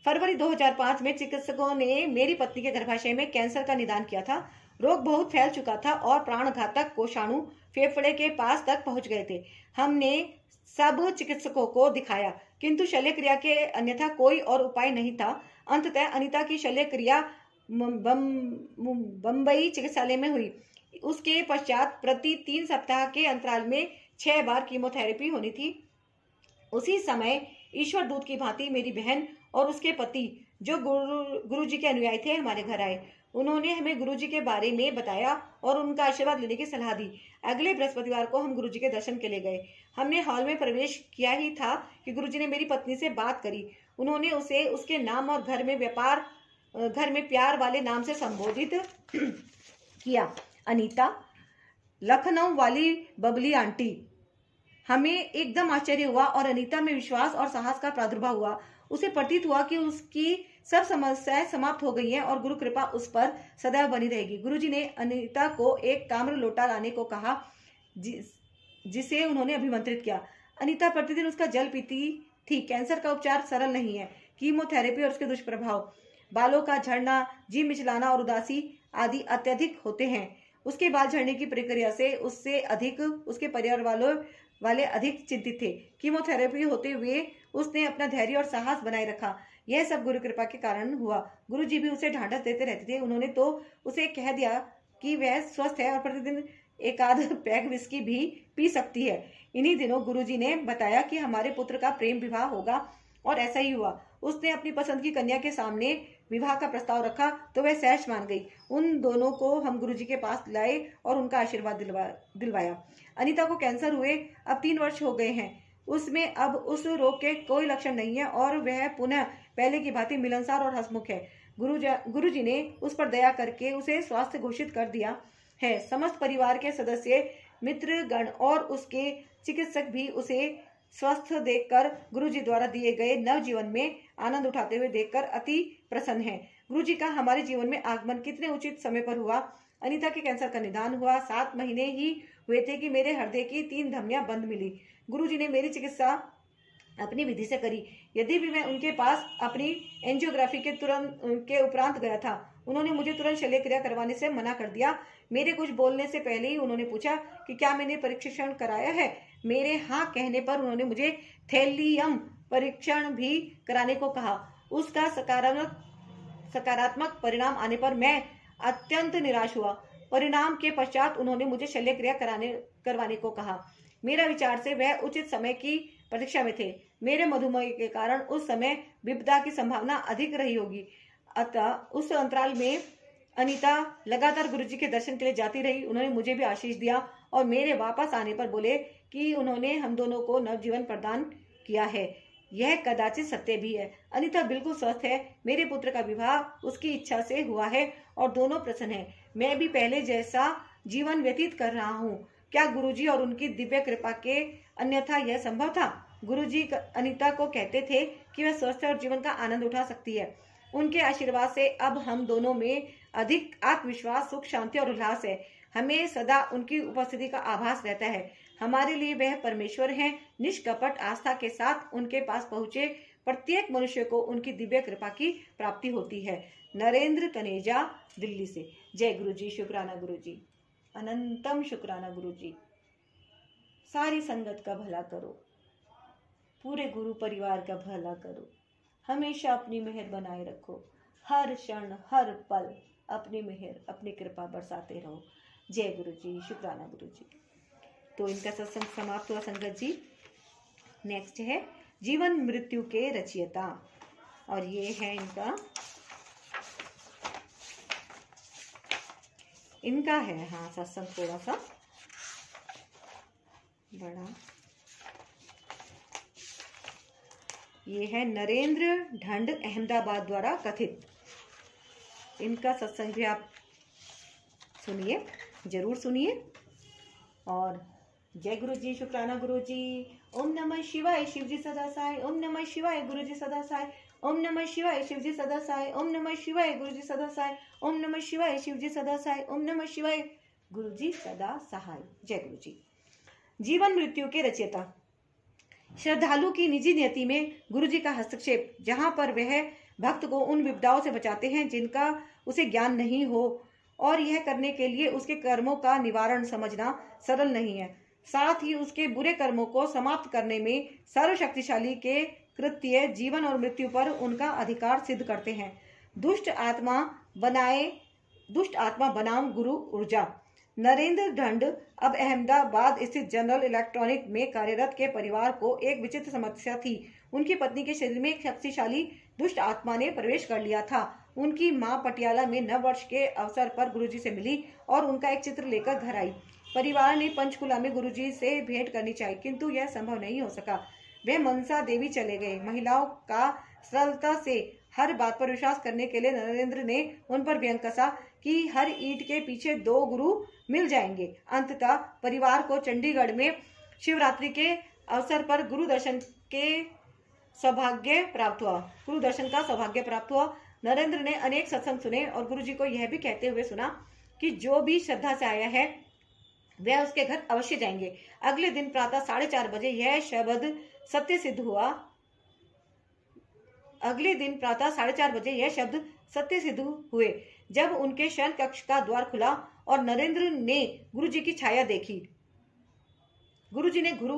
फरवरी 2005 में चिकित्सकों ने मेरी पत्नी के गर्भाशय में कैंसर का निदान किया था। रोग बहुत फैल चुका था और प्राणघातक कोषाणु फेफड़े के पास तक पहुँच गए थे। हमने सब चिकित्सकों को दिखाया। किंतु शल्य क्रिया के अन्यथा कोई और उपाय नहीं था। अंततः अनिता की शल्य क्रिया बम्बई चिकित्सालय में हुई। उसके पश्चात प्रति तीन सप्ताह के अंतराल में छह बार कीमोथेरेपी होनी थी। उसी समय ईश्वर दूत की भांति मेरी बहन और उसके पति, जो गुरु गुरु जी के अनुयायी थे, हमारे घर आए। उन्होंने हमें गुरु जी के बारे में बताया और उनका आशीर्वाद लेने की सलाह दी। अगले बृहस्पतिवार को हम गुरु जी के दर्शन के लिए गए। हमने हॉल में प्रवेश किया ही था कि गुरु जी ने मेरी पत्नी से बात करी। उन्होंने उसे उसके नाम और घर में व्यापार घर में प्यार वाले नाम से संबोधित किया। अनीता, लखनऊ वाली बबली आंटी। हमें एकदम आश्चर्य हुआ और अनीता में विश्वास और साहस का प्रादुर्भाव हुआ। उसे प्रतीत हुआ कि उसकी सब समस्याएँ समाप्त हो गई हैं और गुरु कृपा उस पर सदैव बनी रहेगी। गुरुजी ने अनिता को एक ताम्र लोटा लाने को कहा जिस जिसे उन्होंने अभिमंत्रित किया। अनिता प्रतिदिन उसका जल पीती थी। कैंसर का उपचार सरल नहीं है। कीमोथेरेपी और उसके दुष्प्रभाव, बालों का झड़ना, जी मिचलाना और उदासी आदि अत्यधिक होते हैं। उसके बाल झड़ने की प्रक्रिया से उससे अधिक, उसके परिवार वालों, वाले अधिक चिंतित थे। कीमोथेरेपी होते हुए उसने अपना धैर्य और साहस बनाए रखा। यह सब गुरु कृपा के कारण हुआ। गुरु जी भी उसे ढांढस देते रहते थे। उन्होंने तो उसे कह दिया कि वह स्वस्थ है और प्रतिदिन एक आध पैग विस्की भी पी सकती है। इन्हीं दिनों गुरुजी ने बताया कि हमारे पुत्र का प्रेम विवाह होगा और ऐसा ही हुआ। उसने अपनी पसंद की कन्या के सामने विवाह का प्रस्ताव रखा तो वह सहज मान गई। उन दोनों को हम गुरुजी के पास लाए और उनका आशीर्वाद दिलवा, दिलवाया। अनिता को कैंसर हुए, अब तीन वर्ष हो गए हैं। उसमें अब उस रोग के कोई लक्षण नहीं है और वह पुनः पहले की भांति मिलनसार और हसमुख है। गुरु गुरु जी ने उस पर दया करके उसे स्वास्थ्य घोषित कर दिया है। समस्त परिवार के सदस्य मित्र गण और उसके चिकित्सक भी उसे स्वस्थ देखकर गुरु जी द्वारा दिए गए नव जीवन में आनंद उठाते हुए देखकर अति प्रसन्न है। गुरु जी का हमारे जीवन में आगमन कितने उचित समय पर हुआ? अनिता के कैंसर का निदान हुआ। सात महीने ही हुए थे कि मेरे हृदय की तीन धमनियाँ बंद मिली। गुरु जी ने मेरी चिकित्सा अपनी विधि से करी। यदि भी मैं उनके पास अपनी एंजियोग्राफी के तुरंत के उपरांत गया था, उन्होंने मुझे तुरंत शल्य क्रिया करवाने से मना कर दिया। मेरे कुछ बोलने से पहले ही उन्होंने पूछा कि क्या मैंने परीक्षण कराया है? मेरे हाँ कहने पर उन्होंने मुझे थैलियम परीक्षण भी कराने को कहा। उसका सकारात्मक सकारात्मक परिणाम आने पर मैं अत्यंत निराश हुआ। परिणाम के पश्चात उन्होंने मुझे शल्य क्रिया कराने, करवाने को कहा। मेरा विचार से वह उचित समय की प्रतीक्षा में थे। मेरे मधुमेह के कारण उस समय विपदा की संभावना अधिक रही होगी। अतः उस अंतराल में अनीता लगातार गुरुजी के दर्शन के लिए जाती रही। उन्होंने मुझे भी आशीष दिया और मेरे वापस आने पर बोले कि उन्होंने हम दोनों को नवजीवन प्रदान किया है। यह कदाचित सत्य भी है। अनिता बिल्कुल स्वस्थ है। मेरे पुत्र का विवाह उसकी इच्छा से हुआ है और दोनों प्रसन्न है। मैं भी पहले जैसा जीवन व्यतीत कर रहा हूँ। क्या गुरुजी और उनकी दिव्य कृपा के अन्यथा यह संभव था? गुरुजी अनिता को कहते थे कि वह स्वस्थ और जीवन का आनंद उठा सकती है। उनके आशीर्वाद से अब हम दोनों में अधिक आत्मविश्वास, सुख, शांति और उल्लास है। हमें सदा उनकी उपस्थिति का आभास रहता है। हमारे लिए वह परमेश्वर हैं। निष्कपट आस्था के साथ उनके पास पहुँचे प्रत्येक मनुष्य को उनकी दिव्य कृपा की प्राप्ति होती है। नरेंद्र कनेजा, दिल्ली से। जय गुरु जी शुक्राना गुरु जी अनंतम शुक्राना गुरु जी सारी संगत का भला करो। पूरे गुरु परिवार का भला करो। हमेशा अपनी मेहर बनाए रखो। हर क्षण, हर पल अपनी मेहर, अपनी कृपा बरसाते रहो। जय गुरु जी शुक्राना गुरु जी तो इनका सत्संग समाप्त हुआ संगत जी। नेक्स्ट है, जीवन मृत्यु के रचयिता। और ये है इनका इनका है हाँ सत्संग थोड़ा सा बड़ा। ये है नरेंद्र ढंड अहमदाबाद द्वारा कथित। इनका सत्संग भी आप सुनिए, ज़रूर सुनिए। और जय गुरु जी शुक्राना गुरु जी ओम नमः शिवाय शिव जी सदा साय ओम नमः शिवाय गुरु जी सदा साय ओम नमः शिवाय शिव जी सदा साय ओम नमः शिवाय गुरु जी सदा साय ओम नमः शिवाय शिव जी सदा साय ओम नमः शिवाय गुरु जी सदा सहाय। जय गुरु जी जीवन मृत्यु के रचयिता। श्रद्धालु की निजी नियति में गुरु जी का हस्तक्षेप, जहाँ पर वह भक्त को उन विपदाओं से बचाते हैं जिनका उसे ज्ञान नहीं हो, और यह करने के लिए उसके कर्मों का निवारण समझना सरल नहीं है। साथ ही उसके बुरे कर्मों को समाप्त करने में सर्वशक्तिशाली के कृत्य, जीवन और मृत्यु पर उनका अधिकार सिद्ध करते हैं। दुष्ट आत्मा बनाए, दुष्ट आत्मा बनाम गुरु ऊर्जा। नरेंद्र ढंड अब अहमदाबाद स्थित जनरल इलेक्ट्रॉनिक में कार्यरत के परिवार को एक विचित्र समस्या थी। उनकी पत्नी के शरीर में एक शक्तिशाली दुष्ट आत्मा ने प्रवेश कर लिया था। उनकी माँ पटियाला में नव वर्ष के अवसर पर गुरुजी से मिली और उनका एक चित्र लेकर घर आई। परिवार ने पंचकुला में गुरुजी से भेंट करनी चाहिए, किंतु यह संभव नहीं हो सका। वे मनसा देवी चले गए। महिलाओं का सरलता से हर बात पर विश्वास करने के लिए नरेंद्र ने उन पर व्यंग कसा कि हर ईट के पीछे दो गुरु मिल जाएँगे। अंततः परिवार को चंडीगढ़ में शिवरात्रि के अवसर पर गुरु दर्शन के सौभाग्य प्राप्त हुआ। गुरु दर्शन का सौभाग्य प्राप्त हुआ। नरेंद्र ने अनेक सत्संग सुने और गुरु जी को यह भी कहते हुए सुना कि जो भी श्रद्धा से आया है, वह उसके घर अवश्य जाएँगे। अगले दिन प्रातः साढ़े चार बजे यह शब्द सत्य सिद्ध हुआ। अगले दिन प्रातः साढ़े चार बजे यह शब्द सत्य सिद्ध हुए। जब उनके शयन कक्ष का द्वार खुला और नरेंद्र ने गुरु जी की छाया देखी। गुरु जी ने गुरु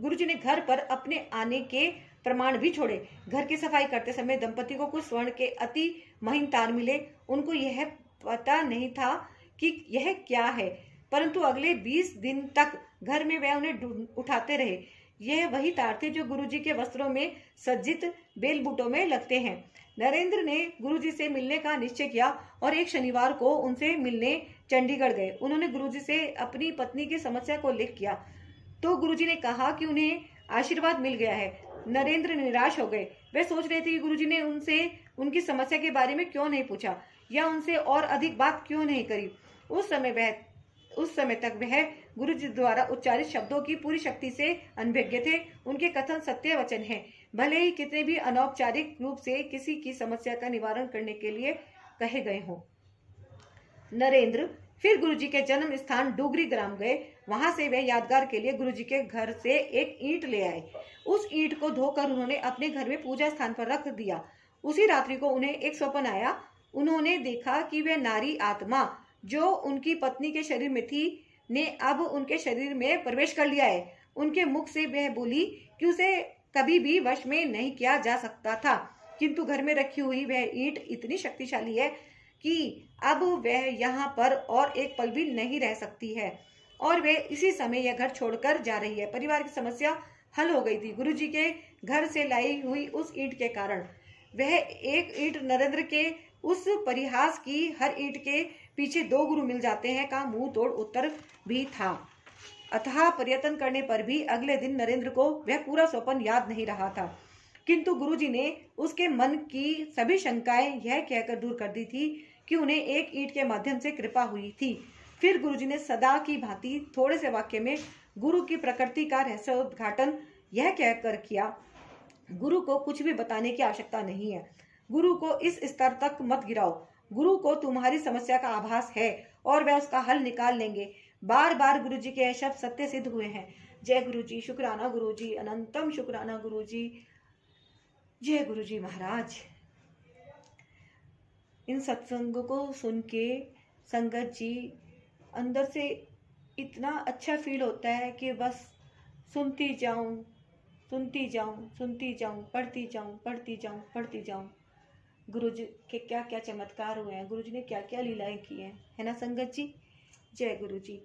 गुरु जी ने घर पर अपने आने के प्रमाण भी छोड़े। घर की सफ़ाई करते समय दंपति को कुछ स्वर्ण के अति महीन तार मिले। उनको यह पता नहीं था कि यह क्या है, परंतु अगले बीस दिन तक घर में वह उन्हें उठाते रहे। यह वही तार थे जो गुरुजी के वस्त्रों में सज्जित बेल बूटों में लगते हैं। नरेंद्र ने गुरुजी से मिलने का निश्चय किया और एक शनिवार को उनसे मिलने चंडीगढ़ गए। उन्होंने गुरुजी से अपनी पत्नी की समस्या को लिख किया। तो गुरुजी ने कहा कि उन्हें आशीर्वाद मिल गया है। नरेंद्र निराश हो गए। वे सोच रहे थे कि गुरुजी ने उनसे, उनकी समस्या के बारे में क्यों नहीं पूछा या उनसे और अधिक बात क्यों नहीं करी। उस समय वह उस समय तक वह गुरु जी द्वारा उच्चारित शब्दों की पूरी शक्ति से अनभिज्ञ थे। उनके कथन सत्य वचन है। भले ही कितने भी अनौपचारिक रूप से किसी की समस्या का निवारण करने के लिए कहे गए हों। नरेंद्र फिर गुरुजी के जन्म स्थान डोगरी ग्राम गए। वहाँ से वे यादगार के लिए गुरुजी के घर से एक ईंट ले आए। उस ईंट को धोकर उन्होंने अपने घर में पूजा स्थान पर रख दिया। उसी रात्रि को उन्हें एक स्वप्न आया। उन्होंने देखा कि वह नारी आत्मा जो उनकी पत्नी के शरीर में थी, ने अब उनके शरीर में प्रवेश कर लिया है। उनके मुख से वह बोली, कि उसे कभी भी वश में नहीं किया जा सकता था। किंतु घर में रखी हुई वह ईंट इतनी शक्तिशाली है कि अब वह यहाँ पर और एक पल भी नहीं रह सकती है। और वह इसी समय यह घर छोड़कर जा रही है। परिवार की समस्या हल हो गई थी। गुरुजी के घर से लाई हुई उस ईंट के कारण। वह एक ईंट नरेंद्र के उस परिहास की हर ईंट के पीछे दो गुरु मिल जाते हैं, का मुँह तोड़ उत्तर भी था। अतः पर्यटन करने पर भी अगले दिन नरेंद्र को वह पूरा स्वप्न याद नहीं रहा था। किंतु गुरुजी ने उसके मन की सभी शंकाएँ यह कहकर दूर कर दी थी कि उन्हें एक ईट के माध्यम से कृपा हुई थी। फिर गुरुजी ने सदा की भांति थोड़े से वाक्य में गुरु की प्रकृति का रहस्योद्घाटन यह कहकर किया, गुरु को कुछ भी बताने की आवश्यकता नहीं है। गुरु को इस स्तर तक मत गिराओ। गुरु को तुम्हारी समस्या का आभास है और वह उसका हल निकाल लेंगे। बार बार गुरु जी के शब्द सत्य सिद्ध हुए हैं। जय गुरु जी शुक्राना गुरु जी अनंतम शुक्राना गुरु जी जय गुरु जी महाराज। इन सत्संगों को सुन के संगत जी, अंदर से इतना अच्छा फील होता है कि बस सुनती जाऊँ सुनती जाऊँ सुनती जाऊँ, पढ़ती जाऊँ पढ़ती जाऊँ पढ़ती जाऊँ। गुरु जी के क्या क्या चमत्कार हुए हैं गुरु जी ने क्या क्या लीलाएँ की हैं, है ना संगत जी? जय गुरु जी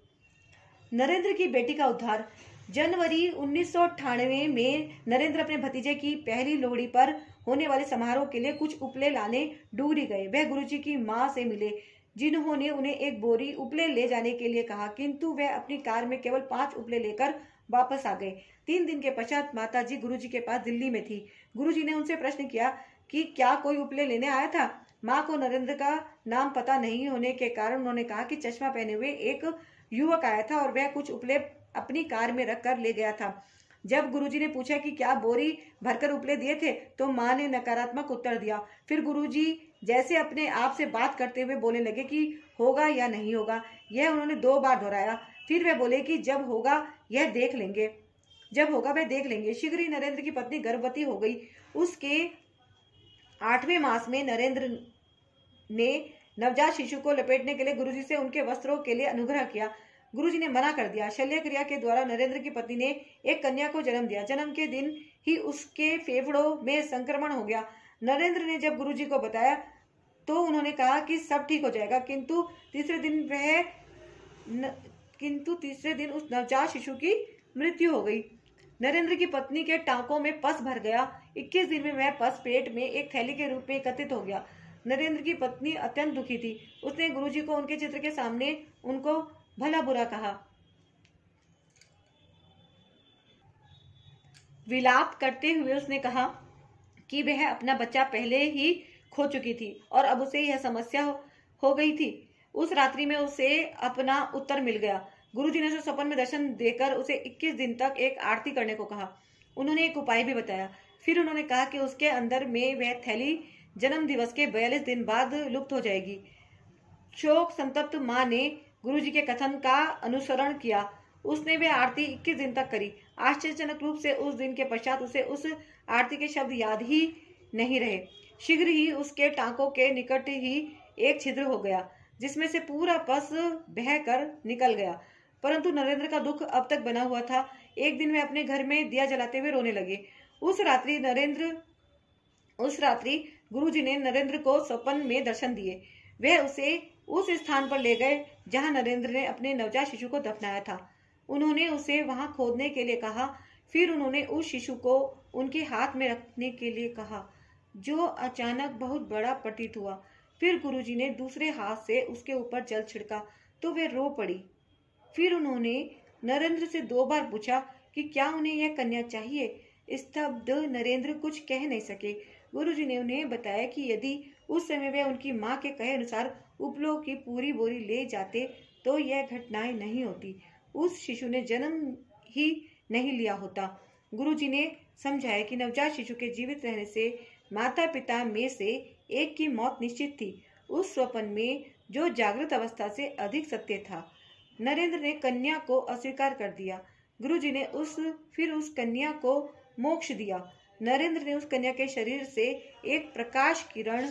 नरेंद्र की बेटी का उद्धार, जनवरी उन्नीस सौ अठानवे में नरेंद्र अपने भतीजे की पहली लोहड़ी पर होने वाले समारोह के लिए कुछ उपले लाने डूरी गए। वह गुरुजी की माँ से मिले, जिन्होंने उन्हें एक बोरी उपले ले जाने के लिए कहा, किंतु वह अपनी कार में केवल पाँच उपले लेकर वापस आ गए। तीन दिन के पश्चात माता जी गुरु जी के पास दिल्ली में थी। गुरु जी ने उनसे प्रश्न किया कि क्या कोई उपले लेने आया था? माँ को नरेंद्र का नाम पता नहीं होने के कारण उन्होंने कहा कि चश्मा पहने हुए एक युवक आया था और वह कुछ उपले अपनी कार में रख कर ले गया था। जब गुरुजी ने पूछा कि क्या बोरी भरकर उपले दिए थे तो माँ ने नकारात्मक उत्तर दिया। फिर गुरुजी जैसे अपने आप से बात करते हुए बोलने लगे कि होगा या नहीं होगा, यह उन्होंने दो बार दोहराया। फिर वह बोले कि जब होगा, यह देख लेंगे। जब होगा, वह देख लेंगे। शीघ्र ही नरेंद्र की पत्नी गर्भवती हो गई। उसके आठवें मास में नरेंद्र ने नवजात शिशु को लपेटने के लिए गुरुजी से उनके वस्त्रों के लिए अनुग्रह किया। गुरुजी ने मना कर दिया। शल्य क्रिया के द्वारा नरेंद्र की पत्नी ने एक कन्या को जन्म दिया। जन्म के दिन ही उसके फेफड़ों में संक्रमण हो गया। नरेंद्र ने जब गुरुजी को बताया तो उन्होंने कहा कि सब ठीक हो जाएगा किंतु तीसरे दिन वह न, किंतु तीसरे दिन उस नवजात शिशु की मृत्यु हो गई। नरेंद्र की पत्नी के टांकों में पस भर गया। 21 दिन में वह पस पेट में एक थैली के रूप में एकत्रित हो गया। नरेंद्र की पत्नी अत्यंत दुखी थी। उसने गुरुजी को उनके चित्र के सामने उनको भला बुरा कहा। विलाप करते हुए उसने कहा कि वह अपना बच्चा पहले ही खो चुकी थी और अब उसे यह समस्या हो, हो गई थी। उस रात्रि में उसे अपना उत्तर मिल गया। गुरुजी ने उसे सपन में दर्शन देकर उसे 21 दिन तक एक आरती करने को कहा। उन्होंने एक उपाय भी बताया। फिर उन्होंने कहा कि उसके अंदर में वह थैली जन्म दिवस के बयालीस दिन बाद लुप्त हो जाएगी। शोक संतप्त माँ ने गुरुजी के कथन का अनुसरण किया। उसने वह आरती 21 दिन तक करी। आश्चर्यजनक रूप से उस दिन के पश्चात उसे उस आरती के शब्द याद ही नहीं रहे। शीघ्र ही उसके टांकों के निकट ही एक छिद्र हो गया, जिसमें से पूरा पस बह कर निकल गया। परंतु नरेंद्र का दुख अब तक बना हुआ था। एक दिन वे अपने घर में दिया जलाते हुए रोने लगे। उस रात्रि नरेंद्र, उस रात्रि गुरुजी ने नरेंद्र को स्वपन में दर्शन दिए। वह उसे उस स्थान पर ले गए, जहाँ नरेंद्र ने अपने नवजात शिशु को दफनाया था। उन्होंने उसे वहाँ खोदने के लिए कहा, फिर उन्होंने उस शिशु को उनके हाथ में रखने के लिए कहा, जो अचानक बहुत बड़ा प्रतीत हुआ। फिर गुरुजी ने दूसरे हाथ से उसके ऊपर जल छिड़का तो वे रो पड़ी। फिर उन्होंने नरेंद्र से दो बार पूछा कि क्या उन्हें यह कन्या चाहिए? स्तब्ध नरेंद्र कुछ कह नहीं सके। गुरु जी ने उन्हें बताया कि यदि उस समय वे उनकी माँ के कहे अनुसार उपलो की पूरी बोरी ले जाते तो यह घटनाएँ नहीं होती। उस शिशु ने जन्म ही नहीं लिया होता। गुरुजी ने समझाया कि नवजात शिशु के जीवित रहने से माता पिता में से एक की मौत निश्चित थी। उस स्वपन में जो जागृत अवस्था से अधिक सत्य था। नरेंद्र ने कन्या को अस्वीकार कर दिया। गुरुजी ने उस, फिर उस कन्या को मोक्ष दिया। नरेंद्र ने उस कन्या के शरीर से एक प्रकाश किरण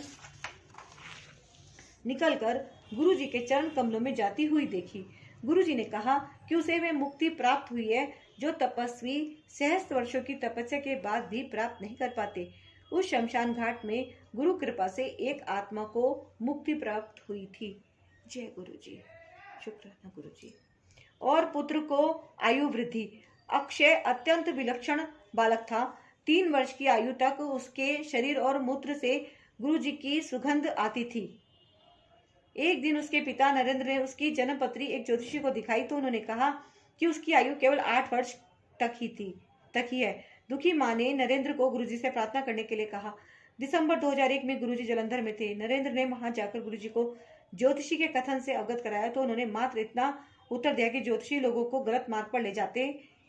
निकलकर गुरुजी के चरण कमलों में जाती हुई देखी। गुरुजी ने कहा, कि उसे वे मुक्ति प्राप्त हुई है, जो तपस्वी सहस्त्र वर्षों की तपस्या के बाद भी प्राप्त नहीं कर पाते। उस शमशान घाट में गुरु कृपा से एक आत्मा को मुक्ति प्राप्त हुई थी। जय गुरु जी शुक्र गुरु जी और पुत्र को आयु वृद्धि। अक्षय अत्यंत विलक्षण बालक था। तीन वर्ष की आयु तक उसके शरीर और मूत्र से गुरु जी की सुगंध आती थी। एक दिन उसके पिता नरेंद्र ने उसकी जन्मपत्री एक ज्योतिषी को दिखाई तो उन्होंने कहा कि उसकी आयु केवल आठ वर्ष तक ही थी, तक ही है। दुखी माँ ने नरेंद्र को गुरुजी से प्रार्थना करने के लिए कहा। दिसंबर 2001 में गुरुजी जलंधर में थे। नरेंद्र ने वहाँ जाकर गुरुजी को ज्योतिषी के कथन से अवगत कराया तो उन्होंने मात्र इतना उत्तर दिया कि ज्योतिषी लोगों को गलत मार्ग पर ले जाते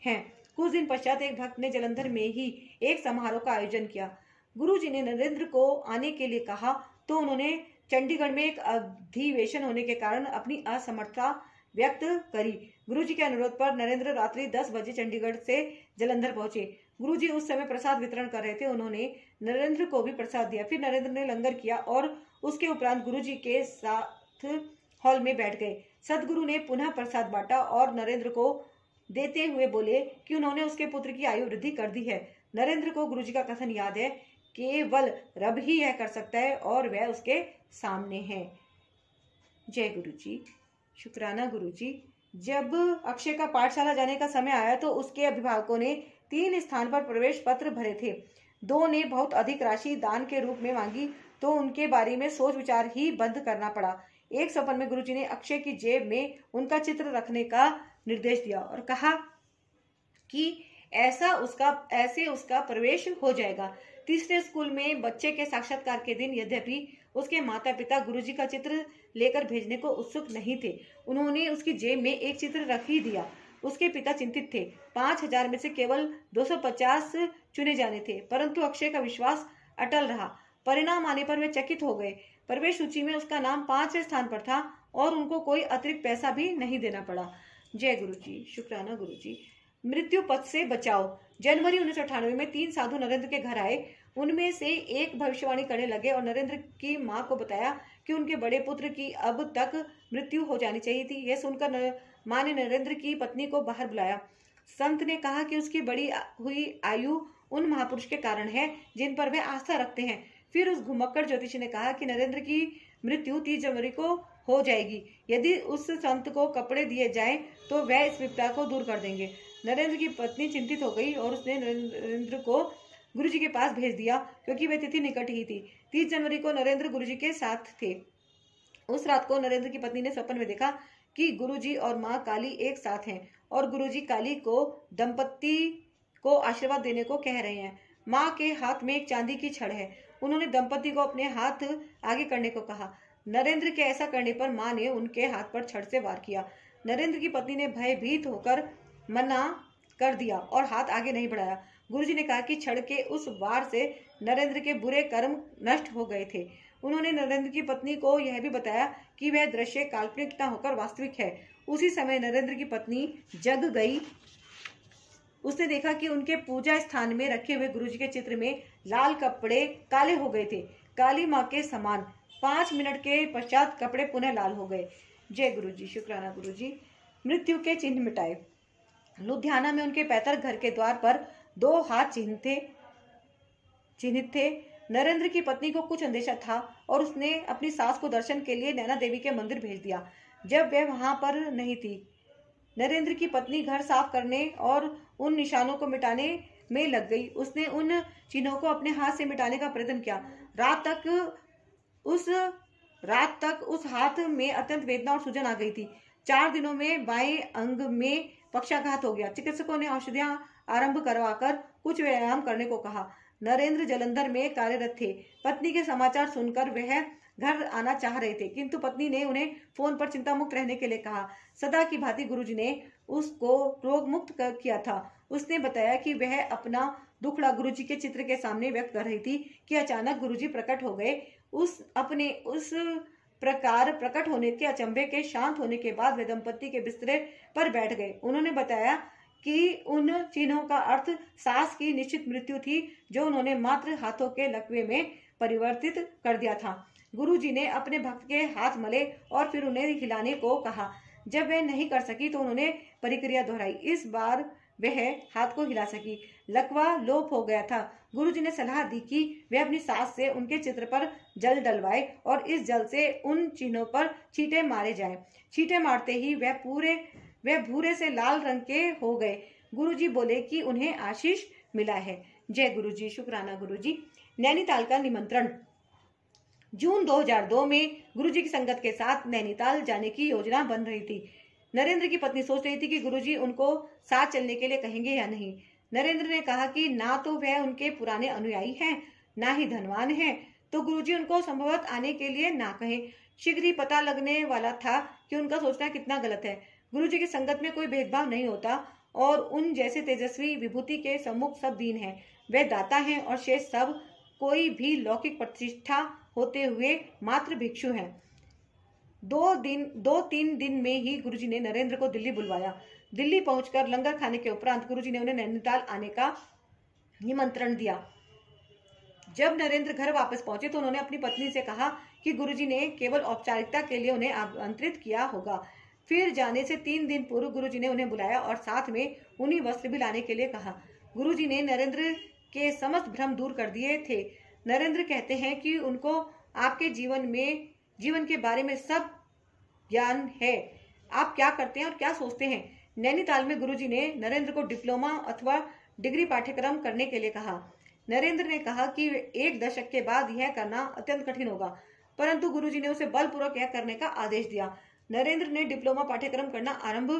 हैं। कुछ दिन पश्चात एक भक्त ने जलंधर में ही एक समारोह का आयोजन किया। गुरु जी ने नरेंद्र को आने के लिए कहा तो उन्होंने चंडीगढ़ में एक अधिवेशन होने के कारण अपनी असमर्थता व्यक्त करी। गुरु जी के अनुरोध पर नरेंद्र रात्रि दस बजे चंडीगढ़ से जलंधर पहुँचे। गुरु जी उस समय प्रसाद वितरण कर रहे थे। उन्होंने नरेंद्र को भी प्रसाद दिया। फिर नरेंद्र ने लंगर किया और उसके उपरांत गुरु जी के साथ हॉल में बैठ गए। सदगुरु ने पुनः प्रसाद बांटा और नरेंद्र को देते हुए बोले कि उन्होंने उसके पुत्र की आयु वृद्धि कर दी है। नरेंद्र को गुरु जी का कथन याद है। केवल रब ही यह कर सकता है और वह उसके सामने है। जय गुरु जी शुक्राना गुरु जी जब अक्षय का पाठशाला जाने का समय आया तो उसके अभिभावकों ने तीन स्थान पर प्रवेश पत्र भरे थे। दो ने बहुत अधिक राशि दान के रूप में मांगी तो उनके बारे में सोच विचार ही बंद करना पड़ा। एक सपन में गुरुजी ने अक्षय की जेब में उनका चित्र रखने का निर्देश दिया और कहा कि ऐसा उसका, ऐसे उसका प्रवेश हो जाएगा। तीसरे स्कूल में बच्चे के साक्षात्कार के दिन यद्यपि उसके माता पिता गुरुजी का चित्र लेकर भेजने को उत्सुक नहीं थे, उन्होंने उसकी जेब में एक चित्र रख ही दिया। उसके पिता चिंतित थे। पाँच हज़ार में से केवल 250 चुने जाने थे, परंतु अक्षय का विश्वास अटल रहा। परिणाम आने पर वे चकित हो गए। प्रवेश सूची में उसका नाम पाँचवें स्थान पर था और उनको कोई अतिरिक्त पैसा भी नहीं देना पड़ा। जय गुरु जी शुक्राना गुरु जी मृत्यु पथ से बचाओ। जनवरी उन्नीस में तीन साधु नरेंद्र के घर आए। उनमें से एक भविष्यवाणी करने लगे और नरेंद्र की माँ को बताया कि उनके बड़े पुत्र की अब तक मृत्यु हो जानी चाहिए थी। यह सुनकर माँ ने नरेंद्र की पत्नी को बाहर बुलाया। संत ने कहा कि उसकी बड़ी हुई आयु उन महापुरुष के कारण है, जिन पर वे आस्था रखते हैं। फिर उस घुमक्कड़ ज्योतिषी ने कहा कि नरेंद्र की मृत्यु तीस जनवरी को हो जाएगी। यदि उस संत को कपड़े दिए जाएँ तो वह इस विपदा को दूर कर देंगे। नरेंद्र की पत्नी चिंतित हो गई और उसने नरेंद्र को गुरुजी के पास भेज दिया, क्योंकि वह तिथि निकट ही थी। तीस जनवरी को नरेंद्र गुरुजी के साथ थे। उस रात को नरेंद्र की पत्नी ने सपन में देखा कि गुरुजी और माँ काली एक साथ हैं और गुरुजी काली को दंपत्ति को आशीर्वाद देने को कह रहे हैं। माँ के हाथ में एक चांदी की छड़ है। उन्होंने दंपति को अपने हाथ आगे करने को कहा। नरेंद्र के ऐसा करने पर माँ ने उनके हाथ पर छड़ से वार किया। नरेंद्र की पत्नी ने भयभीत होकर मना कर दिया और हाथ आगे नहीं बढ़ाया। गुरुजी ने कहा कि छड़ के उस वार से नरेंद्र के बुरे कर्म नष्ट हो गए थे। उन्होंने नरेंद्र की पत्नी को यह भी बताया कि वह दृश्य काल्पनिक न होकर वास्तविक है। उसी समय नरेंद्र की पत्नी जग गई। उसने देखा कि उनके पूजा स्थान में रखे हुए गुरुजी के चित्र में लाल कपड़े काले हो गए थे। काली माँ के समान पाँच मिनट के पश्चात कपड़े पुनः लाल हो गए। जय गुरु जी शुक्राना गुरु जी मृत्यु के चिन्ह मिटाए। लुधियाना में उनके पैतृक घर के द्वार पर दो हाथ चिन्ह थे चिन्हित। थे नरेंद्र की पत्नी को कुछ अंदेशा था और उसने अपनी सास को दर्शन के लिए नैना देवी के मंदिर भेज दिया। जब वह वहाँ पर नहीं थी, नरेंद्र की पत्नी घर साफ़ करने और उन निशानों को मिटाने में लग गई। उसने उन चिन्हों को अपने हाथ से मिटाने का प्रयत्न किया। रात तक उस रात तक उस हाथ में अत्यंत वेदना और सूजन आ गई थी। चार दिनों में बाएँ अंग में पक्षाघात हो गया। चिकित्सकों ने औषधियाँ आरंभ करवाकर कुछ व्यायाम करने को कहा। नरेंद्र जलंधर में कार्यरत थे। पत्नी के समाचार सुनकर वह घर आना चाह रहे थे, किंतु पत्नी ने उन्हें फ़ोन पर चिंता मुक्त रहने के लिए कहा। सदा की भांति गुरुजी ने उसको रोग मुक्त किया था। उसने बताया कि वह अपना दुखड़ा गुरुजी के चित्र के सामने व्यक्त कर रही थी कि अचानक गुरुजी प्रकट हो गए। उस अपने उस प्रकार प्रकट होने के, अचंभे के, शांत होने के बाद वे दंपत्ति के बिस्तरे पर बैठ गए। उन्होंने बताया कि उन चिन्हों का अर्थ सास की निश्चित मृत्यु थी, जो उन्होंने मात्र हाथों के लकवे में परिवर्तित कर दिया था। गुरुजी ने अपने भक्त के हाथ मले और फिर उन्हें हिलाने को कहा। जब वह नहीं कर सकी तो उन्होंने परिक्रिया दोहराई। इस बार वह हाथ को हिला सकी। लकवा लोप हो गया था। गुरुजी ने सलाह दी कि वे अपनी सास से उनके चित्र पर जल डलवाए और इस जल से उन चिन्हों पर छींटे मारे जाएँ। छींटे मारते ही वह पूरे वह भूरे से लाल रंग के हो गए। गुरुजी बोले कि उन्हें आशीष मिला है। जय गुरुजी, शुक्राना गुरुजी। नैनीताल का निमंत्रण। जून 2002 में गुरुजी की संगत के साथ नैनीताल जाने की योजना बन रही थी। नरेंद्र की पत्नी सोच रही थी कि गुरुजी उनको साथ चलने के लिए कहेंगे या नहीं। नरेंद्र ने कहा कि ना तो वह उनके पुराने अनुयायी हैं, ना ही धनवान हैं तो गुरुजी उनको संभवत आने के लिए ना कहें। शीघ्र ही पता लगने वाला था कि उनका सोचना कितना गलत है। गुरुजी की संगत में कोई भेदभाव नहीं होता, और उन जैसे तेजस्वी विभूति के सम्मुख सब दीन है। वे दाता हैं और शेष सब कोई भी लौकिक प्रतिष्ठा होते हुए मात्र भिक्षु हैं। दो दिन, दो तीन दिन में ही गुरुजी ने नरेंद्र को दिल्ली बुलवाया। दिल्ली पहुंचकर लंगर खाने के उपरांत गुरुजी ने उन्हें नैनीताल आने का निमंत्रण दिया। जब नरेंद्र घर वापस पहुँचे तो उन्होंने अपनी पत्नी से कहा कि गुरुजी ने केवल औपचारिकता के लिए उन्हें आमंत्रित किया होगा। फिर जाने से तीन दिन पूर्व गुरुजी ने उन्हें बुलाया और साथ में उन्हीं वस्त्र भी लाने के लिए कहा। गुरुजी ने नरेंद्र के समस्त भ्रम दूर कर दिए थे। नरेंद्र कहते हैं कि उनको आपके जीवन में, जीवन के बारे में सब ज्ञान है। आप क्या करते हैं और क्या सोचते हैं? नैनीताल में गुरुजी ने नरेंद्र को डिप्लोमा अथवा डिग्री पाठ्यक्रम करने के लिए कहा। नरेंद्र ने कहा कि एक दशक के बाद यह करना अत्यंत कठिन होगा, परंतु गुरुजी ने उसे बलपूर्वक यह करने का आदेश दिया। नरेंद्र ने डिप्लोमा पाठ्यक्रम करना आरंभ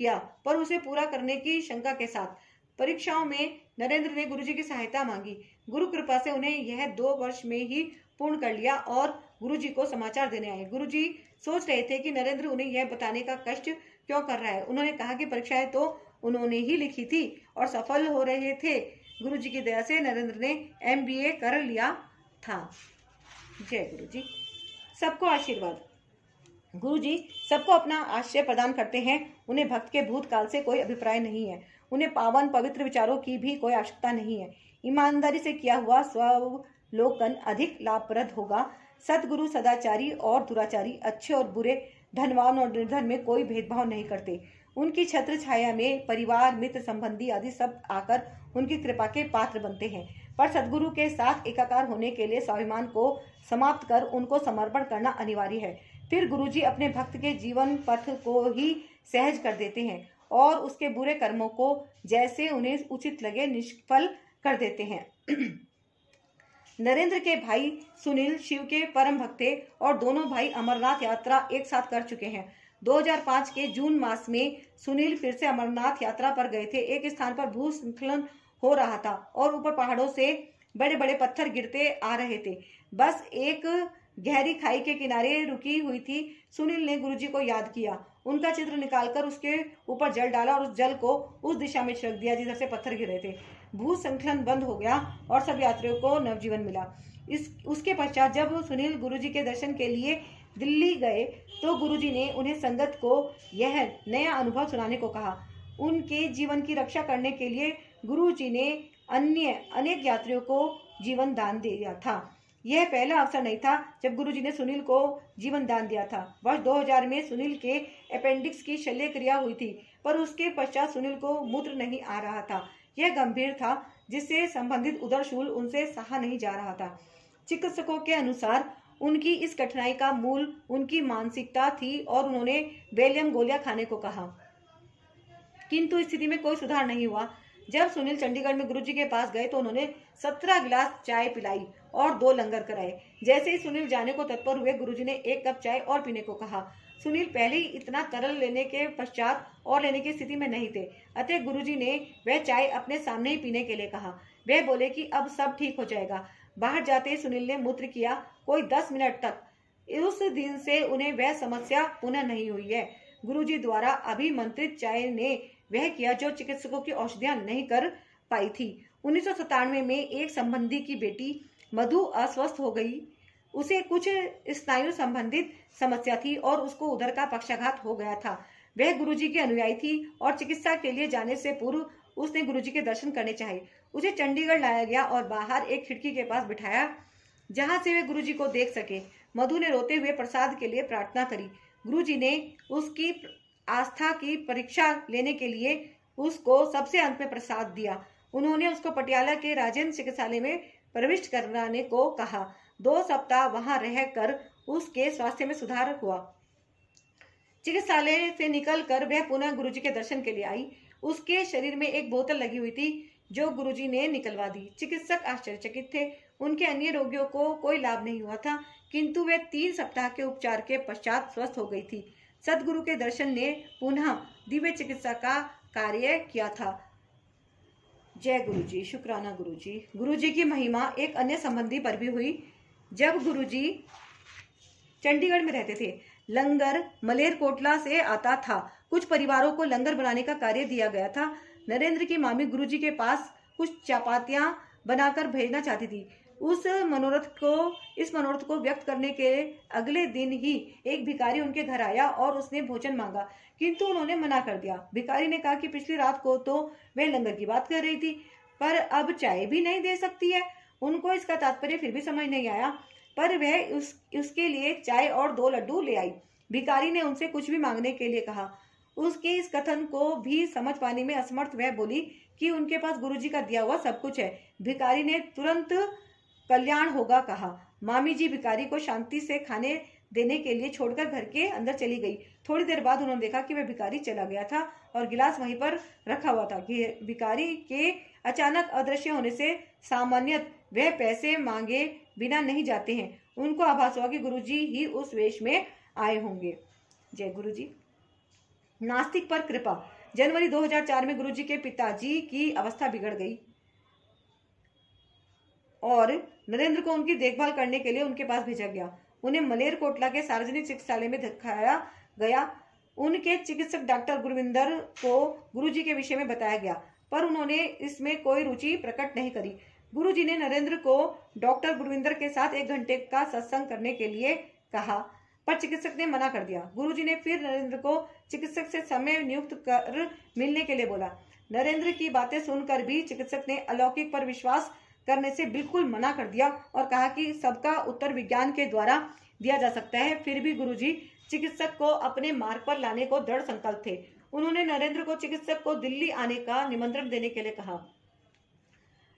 किया, पर उसे पूरा करने की शंका के साथ परीक्षाओं में नरेंद्र ने गुरुजी की सहायता मांगी। गुरु कृपा से उन्हें यह दो वर्ष में ही पूर्ण कर लिया और गुरुजी को समाचार देने आए। गुरुजी सोच रहे थे कि नरेंद्र उन्हें यह बताने का कष्ट क्यों कर रहा है? उन्होंने कहा कि परीक्षाएँ तो उन्होंने ही लिखी थी और सफल हो रहे थे। गुरु जी की दया से नरेंद्र ने एमबीए कर लिया था। जय गुरु जी सबको आशीर्वाद। गुरु जी सबको अपना आश्रय प्रदान करते हैं। उन्हें भक्त के भूतकाल से कोई अभिप्राय नहीं है। उन्हें पावन पवित्र विचारों की भी कोई आवश्यकता नहीं है। ईमानदारी से किया हुआ स्वलोकन अधिक लाभप्रद होगा। सदगुरु, सदाचारी और दुराचारी अच्छे और बुरे धनवान और निर्धन में कोई भेदभाव नहीं करते। उनकी छत्र छाया में परिवार, मित्र, संबंधी आदि सब आकर उनकी कृपा के पात्र बनते हैं। पर सदगुरु के साथ एकाकार होने के लिए स्वाभिमान को समाप्त कर उनको समर्पण करना अनिवार्य है। फिर गुरुजी अपने भक्त के जीवन पथ को ही सहज कर देते हैं और उसके बुरे कर्मों को जैसे उन्हें उचित लगे निष्फल कर देते हैं। नरेंद्र के भाई सुनील, शिव के परम भक्त थे और दोनों भाई अमरनाथ यात्रा एक साथ कर चुके हैं। 2005 के जून मास में सुनील फिर से अमरनाथ यात्रा पर गए थे। एक स्थान पर भूस्खलन हो रहा था और ऊपर पहाड़ों से बड़े बड़े पत्थर गिरते आ रहे थे। बस एक गहरी खाई के किनारे रुकी हुई थी। सुनील ने गुरुजी को याद किया। उनका चित्र निकालकर उसके ऊपर जल डाला और उस जल को उस दिशा में छिड़क दिया जिधर से पत्थर गिरे थे। भू संकलन बंद हो गया और सब यात्रियों को नवजीवन मिला। इस, उसके पश्चात जब सुनील गुरुजी के दर्शन के लिए दिल्ली गए तो गुरुजी ने उन्हें संगत को यह नया अनुभव सुनाने को कहा। उनके जीवन की रक्षा करने के लिए गुरुजी ने अन्य, अनेक यात्रियों को जीवन दान दिया था। यह पहला अवसर नहीं था जब गुरुजी ने सुनील को जीवन दान दिया था। वर्ष 2000 में सुनील के अपेंडिक्स की शल्य क्रिया हुई थी, पर उसके पश्चात सुनील को मूत्र नहीं आ रहा था। यह गंभीर था, जिससे संबंधित उदरशूल उनसे सहा नहीं जा रहा था। चिकित्सकों के अनुसार, उनकी इस कठिनाई का मूल उनकी मानसिकता थी और उन्होंने बेलियम गोलियाँ खाने को कहा। किंतु स्थिति में कोई सुधार नहीं हुआ। जब सुनील चंडीगढ़ में गुरुजी के पास गए तो उन्होंने सत्रह गिलास चाय पिलाई और दो लंगर कराए। जैसे ही सुनील जाने को तत्पर हुए, गुरुजी ने एक कप चाय और पीने को कहा। सुनील पहले ही इतना तरल लेने के पश्चात और लेने की स्थिति में नहीं थे। अतः गुरुजी ने वह चाय अपने सामने ही पीने के लिए कहा। वह बोले कि अब सब ठीक हो जाएगा। बाहर जाते ही सुनील ने मूत्र किया। कोई दस मिनट तक। उस दिन से उन्हें वह समस्या पुनः नहीं हुई है। गुरुजी द्वारा अभिमंत्रित चाय ने वह किया जो चिकित्सकों की औषधियाँ नहीं कर पाई थी। उन्नीस सौ सतानवे में एक संबंधी की बेटी मधु अस्वस्थ हो गई। उसे कुछ स्नायु संबंधित समस्या थी और उसको उधर का पक्षाघात हो गया था। वह गुरुजी की अनुयायी थी और चिकित्सा के लिए जाने से पूर्व उसने गुरुजी के दर्शन करने चाहे उसे चंडीगढ़ लाया गया और बाहर एक खिड़की के पास बिठाया, जहाँ से वे गुरुजी को देख सके। मधु ने रोते हुए प्रसाद के लिए प्रार्थना करी। गुरुजी ने उसकी आस्था की परीक्षा लेने के लिए उसको सबसे अंत में प्रसाद दिया। उन्होंने उसको पटियाला के राजेंद्र चिकित्सालय में प्रविष्ट कराने को कहा। दो सप्ताह वहाँ रहकर उसके स्वास्थ्य में सुधार हुआ। चिकित्सालय से निकलकर वह पुनः गुरुजी के दर्शन के लिए आई। उसके शरीर में एक बोतल लगी हुई थी, जो गुरुजी ने निकलवा दी। चिकित्सक आश्चर्यचकित थे। उनके अन्य रोगियों को कोई लाभ नहीं हुआ था, किंतु वे तीन सप्ताह के उपचार के पश्चात स्वस्थ हो गई थी। सदगुरु के दर्शन ने पुनः दिव्य चिकित्सा का कार्य किया था। जय गुरु जी शुक्राना गुरु जी गुरु जी की महिमा एक अन्य संबंधी पर भी हुई। जब गुरु जी चंडीगढ़ में रहते थे, लंगर मलेर कोटला से आता था। कुछ परिवारों को लंगर बनाने का कार्य दिया गया था। नरेंद्र की मामी गुरुजी के पास कुछ चपातियाँ बनाकर भेजना चाहती थी। उस मनोरथ को, इस मनोरथ को व्यक्त करने के अगले दिन ही एक भिकारी उनके घर आया और उसने भोजन मांगा। किंतु उन्होंने मना कर दिया। भिकारी ने कहा कि पिछली रात को तो वह लंगर की बात कर रही थी, पर अब चाय भी नहीं दे सकती है। उनको इसका तात्पर्य फिर भी समझ नहीं आया। पर वह उस, उसके लिए चाय और दो लड्डू ले आई। भिकारी ने उनसे कुछ भी मांगने के लिए कहा। उसके इस कथन को भी समझ पाने में असमर्थ वह बोली कि उनके पास गुरुजी का दिया हुआ सब कुछ है। भिकारी ने तुरंत कल्याण होगा कहा। मामी जी भिकारी को शांति से खाने देने के लिए छोड़कर घर के अंदर चली गई। थोड़ी देर बाद उन्होंने देखा कि वह भिकारी चला गया था और गिलास वहीं पर रखा हुआ था भिकारी के अचानक अदृश्य होने से सामान्य वह पैसे मांगे बिना नहीं जाते हैं। उनको आभास हुआ कि गुरुजी ही उस वेश में आए होंगे। जय गुरु जी नास्तिक पर कृपा। जनवरी 2004 में गुरुजी के पिताजी की अवस्था बिगड़ गई। और नरेंद्र को उनकी देखभाल करने के लिए उनके पास भेजा गया। उन्हें मलेरकोटला के सार्वजनिक चिकित्सालय में दिखाया गया। उनके चिकित्सक डॉक्टर गुरविंदर को गुरुजी के विषय में बताया गया, पर उन्होंने इसमें कोई रुचि प्रकट नहीं करी। गुरुजी ने नरेंद्र को डॉक्टर गुरविंदर के साथ एक घंटे का सत्संग करने के लिए कहा, पर चिकित्सक ने मना कर दिया। गुरुजी ने फिर नरेंद्र को चिकित्सक से समय नियुक्त कर मिलने के लिए बोला। नरेंद्र की बातें सुनकर भी चिकित्सक ने अलौकिक पर विश्वास करने से बिल्कुल मना कर दिया और कहा कि सबका उत्तर विज्ञान के द्वारा दिया जा सकता है। फिर भी गुरुजी चिकित्सक को अपने मार्ग पर लाने को दृढ़ संकल्प थे। उन्होंने नरेंद्र को चिकित्सक को दिल्ली आने का निमंत्रण देने के लिए कहा।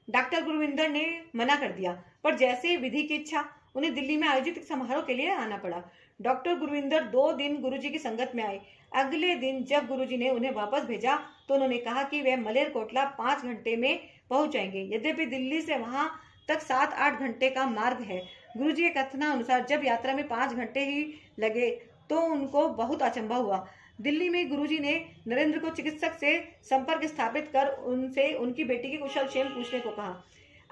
डॉक्टर गुरविंदर ने मना कर दिया। पर जैसे विधि की इच्छा, उन्हें दिल्ली में आयोजित समारोह के लिए आना पड़ा। डॉक्टर गुरविंदर दो दिन गुरुजी की संगत में आए। अगले दिन जब गुरुजी ने उन्हें वापस भेजा तो उन्होंने कहा कि वे मलेर कोटला पाँच घंटे में पहुँच जाएँगे। यद्यपि दिल्ली से वहाँ तक सात आठ घंटे का मार्ग है। गुरु जी के कथनानुसार जब यात्रा में पाँच घंटे ही लगे तो उनको बहुत अचंभा हुआ। दिल्ली में गुरुजी ने नरेंद्र को चिकित्सक से संपर्क स्थापित कर उनसे, उनकी बेटी की कुशल क्षेम पूछने को कहा।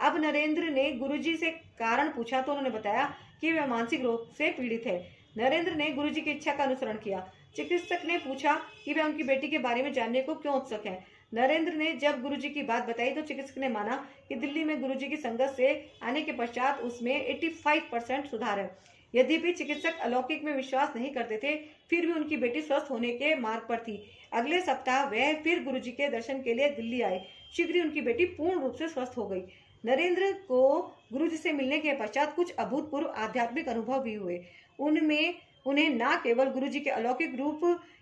अब नरेंद्र ने गुरुजी से कारण पूछा तो उन्होंने बताया कि वह मानसिक रोग से पीड़ित है। नरेंद्र ने गुरुजी की इच्छा का अनुसरण किया। चिकित्सक ने पूछा कि वह उनकी बेटी के बारे में जानने को क्यों उत्सुक है? नरेंद्र ने जब गुरुजी की बात बताई तो चिकित्सक ने माना कि दिल्ली में गुरुजी की संगत से आने के पश्चात उसमें 85 परसेंट सुधार है। यद्यपि चिकित्सक अलौकिक में विश्वास नहीं करते थे, फिर भी उनकी बेटी स्वस्थ होने के मार्ग पर थी। अगले सप्ताह वह फिर गुरुजी के दर्शन के लिए दिल्ली आए। शीघ्र ही उनकी बेटी पूर्ण रूप से स्वस्थ हो गई। नरेंद्र को गुरुजी से मिलने के पश्चात कुछ अभूतपूर्व आध्यात्मिक अनुभव भी हुए। उनमें, उन्हें न केवल गुरुजी के अलौकिक रूप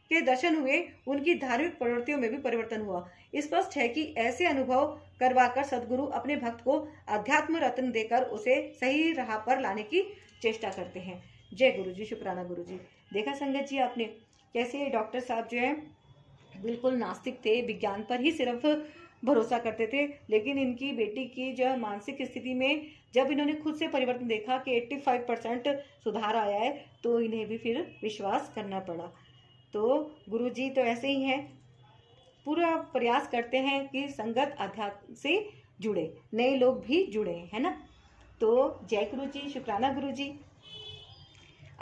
के दर्शन हुए, उनकी धार्मिक प्रवृत्तियों में भी परिवर्तन हुआ। स्पष्ट है कि ऐसे अनुभव करवाकर सदगुरु अपने भक्त को अध्यात्म रत्न देकर उसे सही राह पर लाने की चेष्टा करते हैं। जय गुरु जी शुक्राना गुरु जी देखा संगत जी आपने, कैसे डॉक्टर साहब जो है, बिल्कुल नास्तिक थे, विज्ञान पर ही सिर्फ़ भरोसा करते थे, लेकिन इनकी बेटी की जो मानसिक स्थिति में जब इन्होंने खुद से परिवर्तन देखा कि 85 परसेंट सुधार आया है तो इन्हें भी फिर विश्वास करना पड़ा। तो गुरु जी तो ऐसे ही हैं। पूरा प्रयास करते हैं कि संगत अध्यात्म से जुड़े, नए लोग भी जुड़े, है ना? तो जय गुरु जी शुक्राना गुरु जी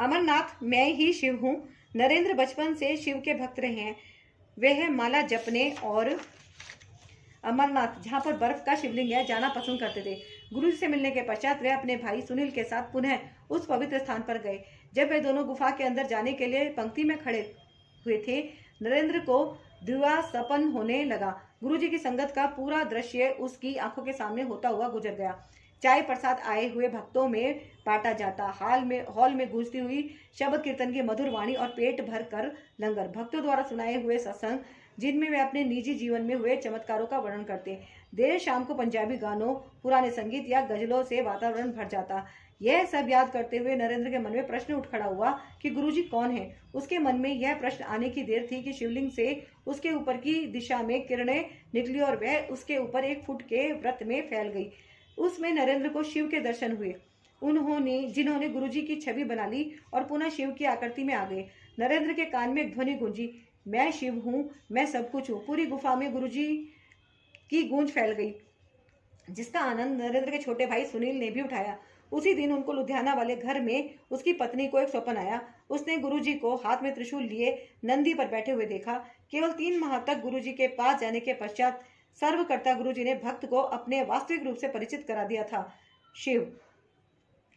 अमरनाथ, मैं ही शिव हूँ। नरेंद्र बचपन से शिव के भक्त रहे हैं। वह माला जपने और अमरनाथ, जहाँ पर बर्फ़ का शिवलिंग है, जाना पसंद करते थे। गुरु से मिलने के पश्चात वे अपने भाई सुनील के साथ पुनः उस पवित्र स्थान पर गए, जब वे दोनों गुफा के अंदर जाने के लिए पंक्ति में खड़े हुए थे। नरेंद्र को दुआ सपन होने लगा। गुरुजी की संगत का पूरा दृश्य उसकी आँखों के सामने होता हुआ गुजर गया। चाय प्रसाद आए हुए भक्तों में बांटा जाता। हाल में, हॉल में गूंजती हुई शब्द कीर्तन की मधुर वाणी और पेट भर कर लंगर। भक्तों द्वारा सुनाए हुए सत्संग, जिनमें वे अपने निजी जीवन में हुए चमत्कारों का वर्णन करते देर शाम को पंजाबी गानों, पुराने संगीत या गजलों से वातावरण भर जाता। यह सब याद करते हुए नरेंद्र के मन में प्रश्न उठ खड़ा हुआ कि, गुरुजी कौन है? उसके मन में यह प्रश्न आने की देर थी कि शिवलिंग से उसके ऊपर की दिशा में किरणें निकली और वह उसके ऊपर एक फुट के व्रत में फैल गई। उसमें नरेंद्र को शिव के दर्शन हुए। उन्होंने, जिन्होंने गुरुजी की छवि बना ली और पुनः शिव की आकृति में आ गए। नरेंद्र के कान में एक ध्वनि गूंजी, मैं शिव हूँ, मैं सब कुछ हूँ। पूरी गुफा में गुरुजी की गूंज फैल गई, जिसका आनंद नरेंद्र के छोटे भाई सुनील ने भी उठाया। उसी दिन उनको लुधियाना वाले घर में उसकी पत्नी को एक स्वप्न आया। उसने गुरुजी को हाथ में त्रिशूल लिए नंदी पर बैठे हुए देखा। केवल तीन माह तक गुरुजी के पास जाने के पश्चात सर्वकर्ता गुरु जी ने भक्त को अपने वास्तविक रूप से परिचित करा दिया था। शिव।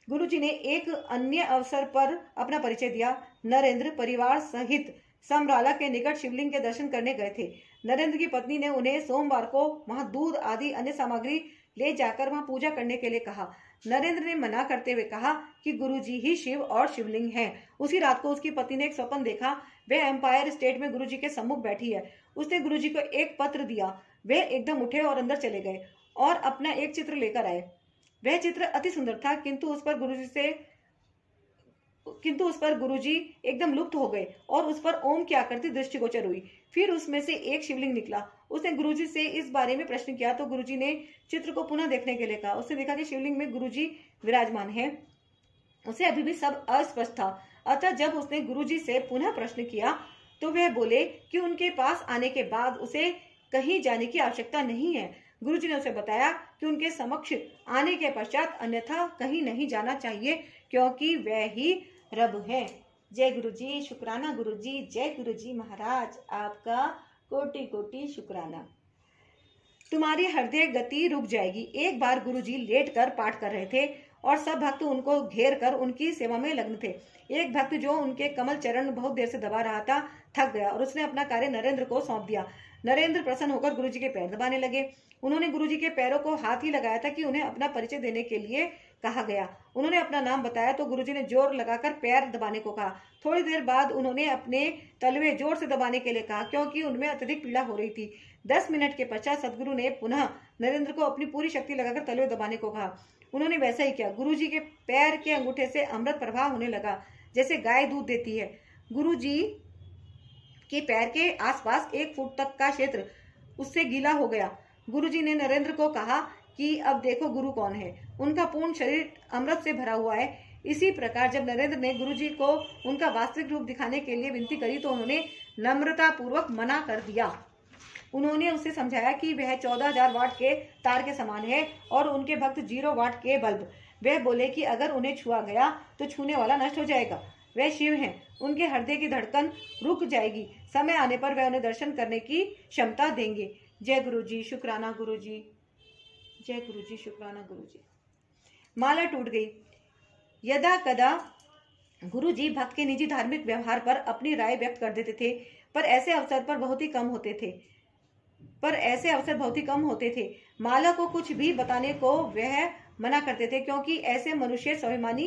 गुरुजी ने एक अन्य अवसर पर अपना परिचय दिया। नरेंद्र परिवार सहित समराला के निकट शिवलिंग के दर्शन करने गए थे। नरेंद्र की पत्नी ने उन्हें सोमवार को वहाँ दूध आदि अन्य सामग्री ले जाकर वहाँ पूजा करने के लिए कहा। नरेंद्र ने मना करते हुए कहा कि गुरुजी ही शिव और शिवलिंग हैं। उसी रात को उसकी पत्नी ने एक स्वप्न देखा। वह एम्पायर स्टेट में गुरुजी के सम्मुख बैठी है। उसने गुरुजी को एक पत्र दिया। वे एकदम उठे और अंदर चले गए और अपना एक चित्र लेकर आए। वह चित्र अति सुंदर था, किंतु उस पर गुरुजी से किंतु उस पर गुरुजी एकदम लुप्त हो गए और उस पर ओम की आकृति दृष्टिगोचर हुई। फिर उसमें से एक शिवलिंग निकला। उसने गुरुजी से इस बारे में प्रश्न किया तो गुरुजी ने चित्र को पुनः देखने के लिए कहा। उसने देखा कि शिवलिंग में गुरुजी विराजमान है। उसे अभी भी सब अस्पष्ट था। अतः जब उसने गुरुजी से पुनः प्रश्न किया तो वह बोले कि उनके पास आने के बाद उसे कहीं जाने की आवश्यकता नहीं है। गुरु ने उसे बताया कि उनके समक्ष आने के पश्चात अन्यथा कहीं नहीं जाना चाहिए, क्योंकि वह ही रब है। जय गुरु जी शुक्राना गुरु जी जय गुरु जी महाराज। आपका कोटि कोटि शुक्राना। तुम्हारी हृदय गति रुक जाएगी। एक बार गुरु जी लेट कर पाठ कर रहे थे और सब भक्त उनको घेर कर उनकी सेवा में लग्न थे। एक भक्त जो उनके कमल चरण बहुत देर से दबा रहा था, थक गया और उसने अपना कार्य नरेंद्र को सौंप दिया। नरेंद्र प्रसन्न होकर गुरुजी के पैर दबाने लगे। उन्होंने गुरुजी के पैरों को हाथ ही लगाया था कि उन्हें अपना परिचय देने के लिए कहा गया। उन्होंने अपना नाम बताया तो गुरुजी ने ज़ोर लगाकर पैर दबाने को कहा। थोड़ी देर बाद उन्होंने अपने तलवे ज़ोर से दबाने के लिए कहा, क्योंकि उनमें अत्यधिक पीड़ा हो रही थी। दस मिनट के पश्चात सदगुरु ने पुनः नरेंद्र को अपनी पूरी शक्ति लगाकर तलवे दबाने को कहा। उन्होंने वैसा ही किया। गुरु जी के पैर के अंगूठे से अमृत प्रवाह होने लगा, जैसे गाय दूध देती है। गुरु जी के पैर के आसपास एक फुट तक का क्षेत्र उससे गीला हो गया। गुरु जी ने नरेंद्र को कहा कि, अब देखो गुरु कौन है। उनका पूर्ण शरीर अमृत से भरा हुआ है। इसी प्रकार जब नरेंद्र ने गुरु जी को उनका वास्तविक रूप दिखाने के लिए विनती करी तो उन्होंने नम्रता पूर्वक मना कर दिया। उन्होंने उसे समझाया कि वह चौदह हज़ार वाट के तार के समान है और उनके भक्त ज़ीरो वाट के बल्ब। वह बोले कि अगर उन्हें छुआ गया तो छूने वाला नष्ट हो जाएगा। वह शिव हैं। उनके हृदय की धड़कन रुक जाएगी। समय आने पर वह उन्हें दर्शन करने की क्षमता देंगे। जय गुरु जी शुक्राना गुरु जी जय गुरु जी शुक्राना गुरु जी माला टूट गई। यदा कदा गुरु जी भक्त के निजी धार्मिक व्यवहार पर अपनी राय व्यक्त कर देते थे, पर ऐसे अवसर पर बहुत ही कम होते थे। पर ऐसे अवसर बहुत ही कम होते थे। माला को कुछ भी बताने को वह मना करते थे, क्योंकि ऐसे मनुष्य स्वाभिमानी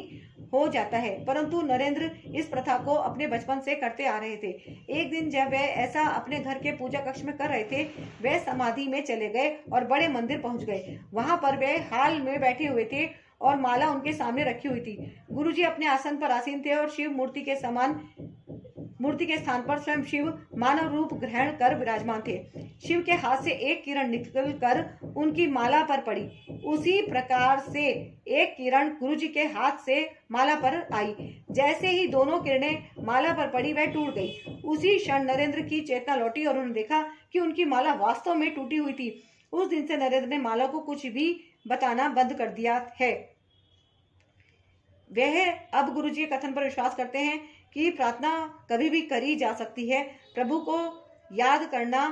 हो जाता है। परंतु नरेंद्र इस प्रथा को अपने बचपन से करते आ रहे थे। एक दिन जब वह ऐसा अपने घर के पूजा कक्ष में कर रहे थे वह समाधि में चले गए और बड़े मंदिर पहुँच गए। वहाँ पर वे हाल में बैठे हुए थे और माला उनके सामने रखी हुई थी। गुरुजी अपने आसन पर आसीन थे और शिव मूर्ति के समान मूर्ति के स्थान पर स्वयं शिव मानव रूप ग्रहण कर विराजमान थे। शिव के हाथ से एक किरण निकल कर उनकी माला पर पड़ी। उसी प्रकार से एक किरण गुरु जी के हाथ से माला पर आई। जैसे ही दोनों किरणें माला पर पड़ी, वह टूट गई। उसी क्षण नरेंद्र की चेतना लौटी और उन्होंने देखा कि उनकी माला वास्तव में टूटी हुई थी। उस दिन से नरेंद्र ने माला को कुछ भी बताना बंद कर दिया है। वह अब गुरु जी के कथन पर विश्वास करते हैं कि प्रार्थना कभी भी करी जा सकती है। प्रभु को याद करना,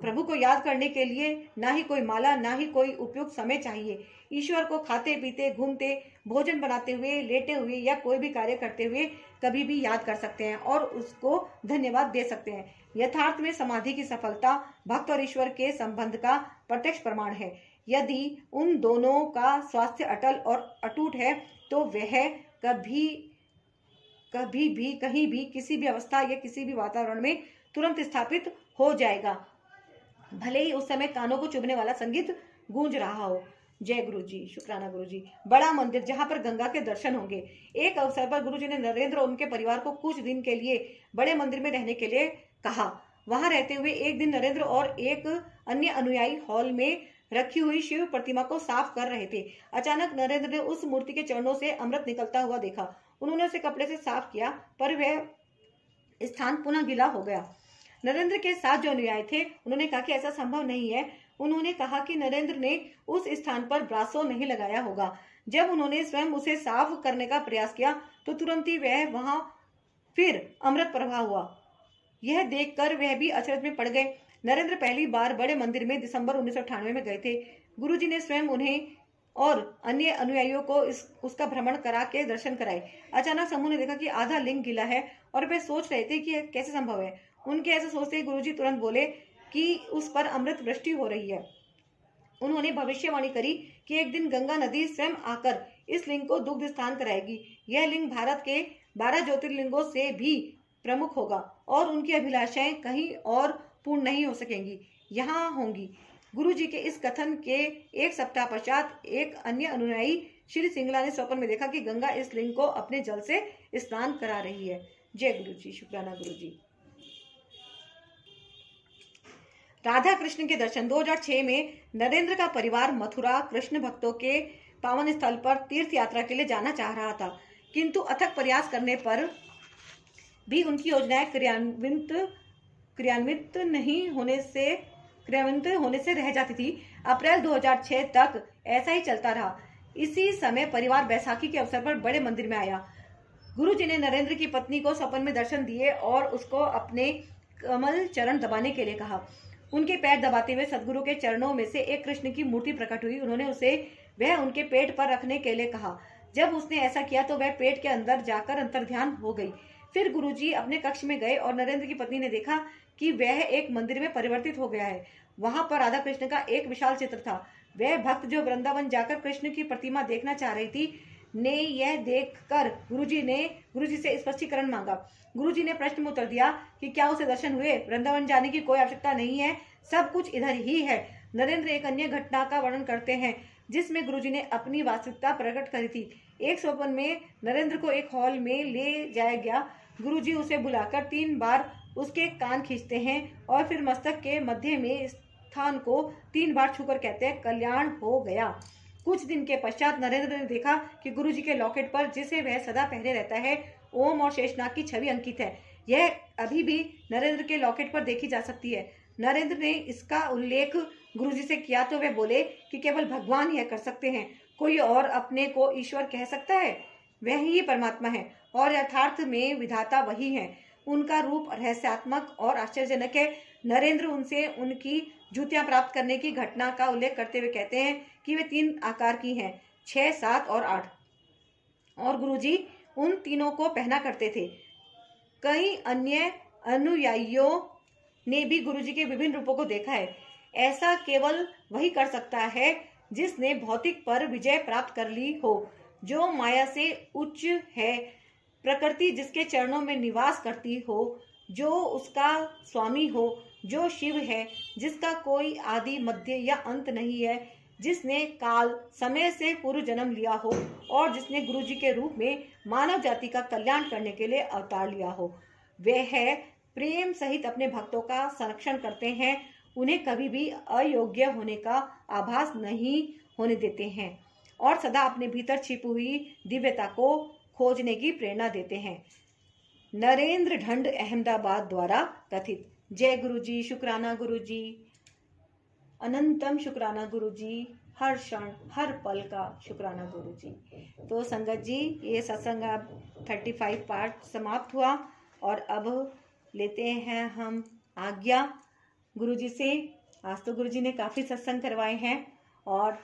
प्रभु को याद करने के लिए ना ही कोई माला, ना ही कोई उपयुक्त समय चाहिए। ईश्वर को खाते, पीते, घूमते, भोजन बनाते हुए, लेटे हुए या कोई भी कार्य करते हुए कभी भी याद कर सकते हैं और उसको धन्यवाद दे सकते हैं। यथार्थ में समाधि की सफलता भक्त और ईश्वर के संबंध का प्रत्यक्ष प्रमाण है। यदि उन दोनों का स्वास्थ्य अटल और अटूट है तो वह कभी कभी भी, कहीं भी, किसी भी अवस्था या किसी भी वातावरण में तुरंत स्थापित हो जाएगा। भले ही उस समय कानों को चुभने वाला संगीत गूंज रहा हो। जय गुरु जी शुक्राना गुरु जी बड़ा मंदिर जहाँ पर गंगा के दर्शन होंगे। एक अवसर पर गुरु जी ने नरेंद्र और उनके परिवार को कुछ दिन के लिए बड़े मंदिर में रहने के लिए कहा। वहाँ रहते हुए एक दिन नरेंद्र और एक अन्य अनुयायी हॉल में रखी हुई शिव प्रतिमा को साफ़ कर रहे थे। अचानक नरेंद्र ने उस मूर्ति के चरणों से अमृत निकलता हुआ देखा। उन्होंने उसे कपड़े से साफ़ किया, पर वह स्थान पुनः गिला हो गया। नरेंद्र के साथ जो अनुयायी थे, उन्होंने कहा कि ऐसा संभव नहीं है। उन्होंने कहा कि नरेंद्र ने उस स्थान पर ब्रासो नहीं लगाया होगा। जब उन्होंने स्वयं उसे साफ़ करने का प्रयास किया तो तुरंत ही वह वहाँ फिर अमृत प्रवाह हुआ। यह देखकर वह भी अचरज में पड़ गए। नरेंद्र पहली बार बड़े मंदिर में दिसंबर उन्नीस सौ अठानवे में गए थे। गुरुजी ने स्वयं उन्हें और अन्य अनुयायियों को इस, उसका भ्रमण करा के दर्शन कराए। अचानक समूह ने देखा कि आधा लिंग गिला है और वे सोच रहे थे कि कैसे संभव है। उनके ऐसे सोचते ही गुरुजी तुरंत बोले कि उस पर अमृत वृष्टि हो रही है। उन्होंने भविष्यवाणी करी कि एक दिन गंगा नदी स्वयं आकर इस लिंग को दुग्ध स्थान कराएगी। यह लिंग भारत के बारह ज्योतिर्लिंगों से भी प्रमुख होगा और उनकी अभिलाषाएँ कहीं और पूर्ण नहीं हो सकेंगी। यहाँ होंगी। गुरु जी के इस कथन के एक सप्ताह पश्चात एक अन्य अनुयायी श्री सिंगला ने स्वप्न में देखा कि गंगा इस लिंग को अपने जल से स्नान करा रही है। जय गुरु जी शुक्राना गुरु जी राधा कृष्ण के दर्शन 2006 में नरेंद्र का परिवार मथुरा कृष्ण भक्तों के पावन स्थल पर तीर्थ यात्रा के लिए जाना चाह रहा था। किंतु अथक प्रयास करने पर भी उनकी योजनाएँ क्रियान्वित क्रियान्वित नहीं होने से क्रियान्वित होने से रह जाती थी। अप्रैल 2006 तक ऐसा ही चलता रहा। इसी समय परिवार बैसाखी के अवसर पर बड़े मंदिर में आया। गुरु जी ने नरेंद्र की पत्नी को सपन में दर्शन दिए और उसको अपने कमल चरण दबाने के लिए कहा। उनके पैर दबाते हुए सदगुरु के चरणों में से एक कृष्ण की मूर्ति प्रकट हुई। उन्होंने उसे, वह उनके पेट पर रखने के लिए कहा। जब उसने ऐसा किया तो वह पेट के अंदर जाकर अंतर ध्यान हो गई। फिर गुरुजी अपने कक्ष में गए और नरेंद्र की पत्नी ने देखा कि वह एक मंदिर में परिवर्तित हो गया है। वहाँ पर राधा कृष्ण का एक विशाल चित्र था। वह भक्त जो वृंदावन जाकर कृष्ण की प्रतिमा देखना चाह रही थी, ने यह देखकर गुरुजी ने, गुरुजी से स्पष्टीकरण मांगा। गुरुजी ने प्रश्न में उत्तर दिया कि क्या उसे दर्शन हुए? वृंदावन जाने की कोई आवश्यकता नहीं है, सब कुछ इधर ही है। नरेंद्र एक अन्य घटना का वर्णन करते हैं, जिसमें गुरुजी ने अपनी वास्तविकता प्रकट करी थी। एक स्वपन में नरेंद्र को एक हॉल में ले जाया गया। गुरुजी उसे बुलाकर तीन बार उसके कान खींचते हैं और फिर मस्तक के मध्य में स्थान को तीन बार छूकर कहते हैं, कल्याण हो गया। कुछ दिन के पश्चात नरेंद्र ने देखा कि गुरुजी के लॉकेट पर जिसे वह सदा पहने रहता है, ओम और शेषनाग की छवि अंकित है। यह अभी भी नरेंद्र के लॉकेट पर देखी जा सकती है। नरेंद्र ने इसका उल्लेख गुरुजी से किया तो वे बोले कि केवल भगवान यह कर सकते हैं। कोई और अपने को ईश्वर कह सकता है? वह ही परमात्मा है और यथार्थ में विधाता वही है। उनका रूप रहस्यात्मक और आश्चर्यजनक है। नरेंद्र उनसे उनकी जूतियाँ प्राप्त करने की घटना का उल्लेख करते हुए कहते हैं कि वे तीन आकार की हैं, छह, सात और आठ। और गुरुजी, उन तीनों को पहना करते थे। कई अन्य अनुयायियों ने भी गुरुजी के विभिन्न रूपों को देखा है। ऐसा केवल वही कर सकता है जिसने भौतिक पर विजय प्राप्त कर ली हो, जो माया से उच्च है, प्रकृति जिसके चरणों में निवास करती हो, जो उसका स्वामी हो जो शिव है, जिसका कोई आदि मध्य या अंत नहीं है, जिसने काल समय से पूर्व जन्म लिया हो और जिसने गुरु जी के रूप में मानव जाति का कल्याण करने के लिए अवतार लिया हो वे है प्रेम सहित अपने भक्तों का संरक्षण करते हैं, उन्हें कभी भी अयोग्य होने का आभास नहीं होने देते हैं और सदा अपने भीतर छिपी हुई दिव्यता को खोजने की प्रेरणा देते हैं। नरेंद्र ढंड अहमदाबाद द्वारा कथित। जय गुरु जी शुक्राना गुरु जी अनंतम शुक्राना गुरु जी हर क्षण, हर पल का शुक्राना गुरु जी तो संगत जी, ये सत्संग अब थर्टी फाइव पार्ट समाप्त हुआ और अब लेते हैं हम आज्ञा। गुरु जी से, आज तो गुरु जी ने काफ़ी सत्संग करवाए हैं और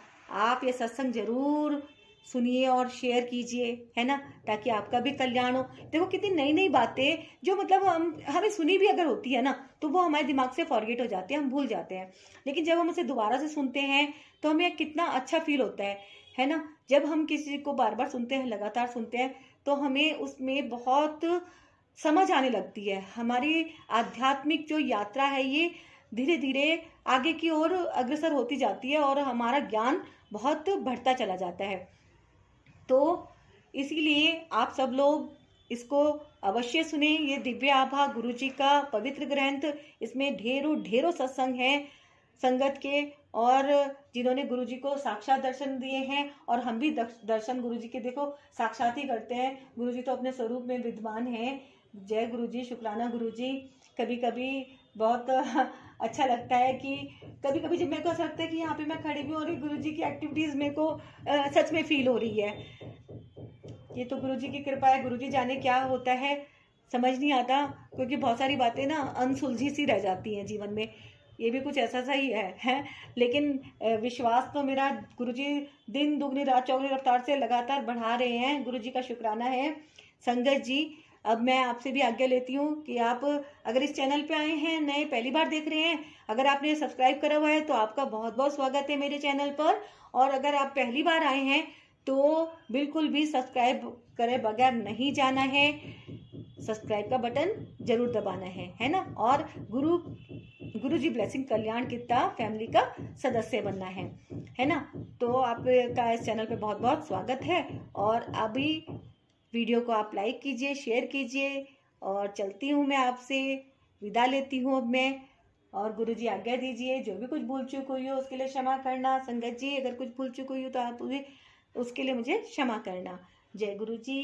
आप ये सत्संग ज़रूर सुनिए और शेयर कीजिए, है ना? ताकि आपका भी कल्याण हो। देखो, कितनी नई नई बातें जो मतलब हम, हमें सुनी भी अगर होती है ना तो वो हमारे दिमाग से फॉरगेट हो जाते हैं, हम भूल जाते हैं। लेकिन जब हम उसे दोबारा से सुनते हैं तो हमें कितना अच्छा फील होता है है ना? जब हम किसी को बार बार सुनते हैं, लगातार सुनते हैं तो हमें उसमें बहुत समझ आने लगती है। हमारी आध्यात्मिक जो यात्रा है, ये धीरे धीरे आगे की ओर अग्रसर होती जाती है और हमारा ज्ञान बहुत बढ़ता चला जाता है। तो इसीलिए आप सब लोग इसको अवश्य सुने। ये दिव्य आभा गुरु जी का पवित्र ग्रंथ, इसमें ढेरों ढेरों सत्संग हैं संगत के और जिन्होंने गुरु जी को साक्षात दर्शन दिए हैं और हम भी दर्शन गुरु जी के देखो, साक्षात ही करते हैं। गुरु जी तो अपने स्वरूप में विद्वान हैं। जय गुरु जी शुक्राना गुरु जी कभी कभी बहुत अच्छा लगता है कि कभी कभी जब मेरे को ऐसा लगता है कि यहाँ पे मैं खड़ी भी हो रही गुरु जी की एक्टिविटीज़ मेरे को आ, सच में फील हो रही है। ये तो गुरु जी की कृपा है गुरु जी जाने क्या होता है समझ नहीं आता क्योंकि बहुत सारी बातें ना अनसुलझी सी रह जाती हैं जीवन में। ये भी कुछ ऐसा सा ही है, है? लेकिन विश्वास तो मेरा गुरुजी दिन दुगनी रात चौगनी रफ्तार से लगातार बढ़ा रहे हैं। गुरुजी का शुक्राना है। संगत जी अब मैं आपसे भी आज्ञा लेती हूँ कि आप अगर इस चैनल पे आए हैं, नए, पहली बार देख रहे हैं, अगर आपने सब्सक्राइब करा हुआ है तो आपका बहुत बहुत स्वागत है मेरे चैनल पर। और अगर आप पहली बार आए हैं तो बिल्कुल भी सब्सक्राइब करे बगैर नहीं जाना है, सब्सक्राइब का बटन ज़रूर दबाना है है ना? और गुरु गुरु जी ब्लेसिंग कल्याण किता फैमिली का सदस्य बनना है है ना? तो आपका इस चैनल पे बहुत बहुत स्वागत है। और अभी वीडियो को आप लाइक कीजिए, शेयर कीजिए और चलती हूँ मैं आपसे। विदा लेती हूँ अब मैं। और गुरु जी आज्ञा दीजिए, जो भी कुछ भूल चुक हुई हो उसके लिए क्षमा करना। संगत जी, अगर कुछ भूल चुक हुई हो तो आप उसके लिए मुझे क्षमा करना। जय गुरु जी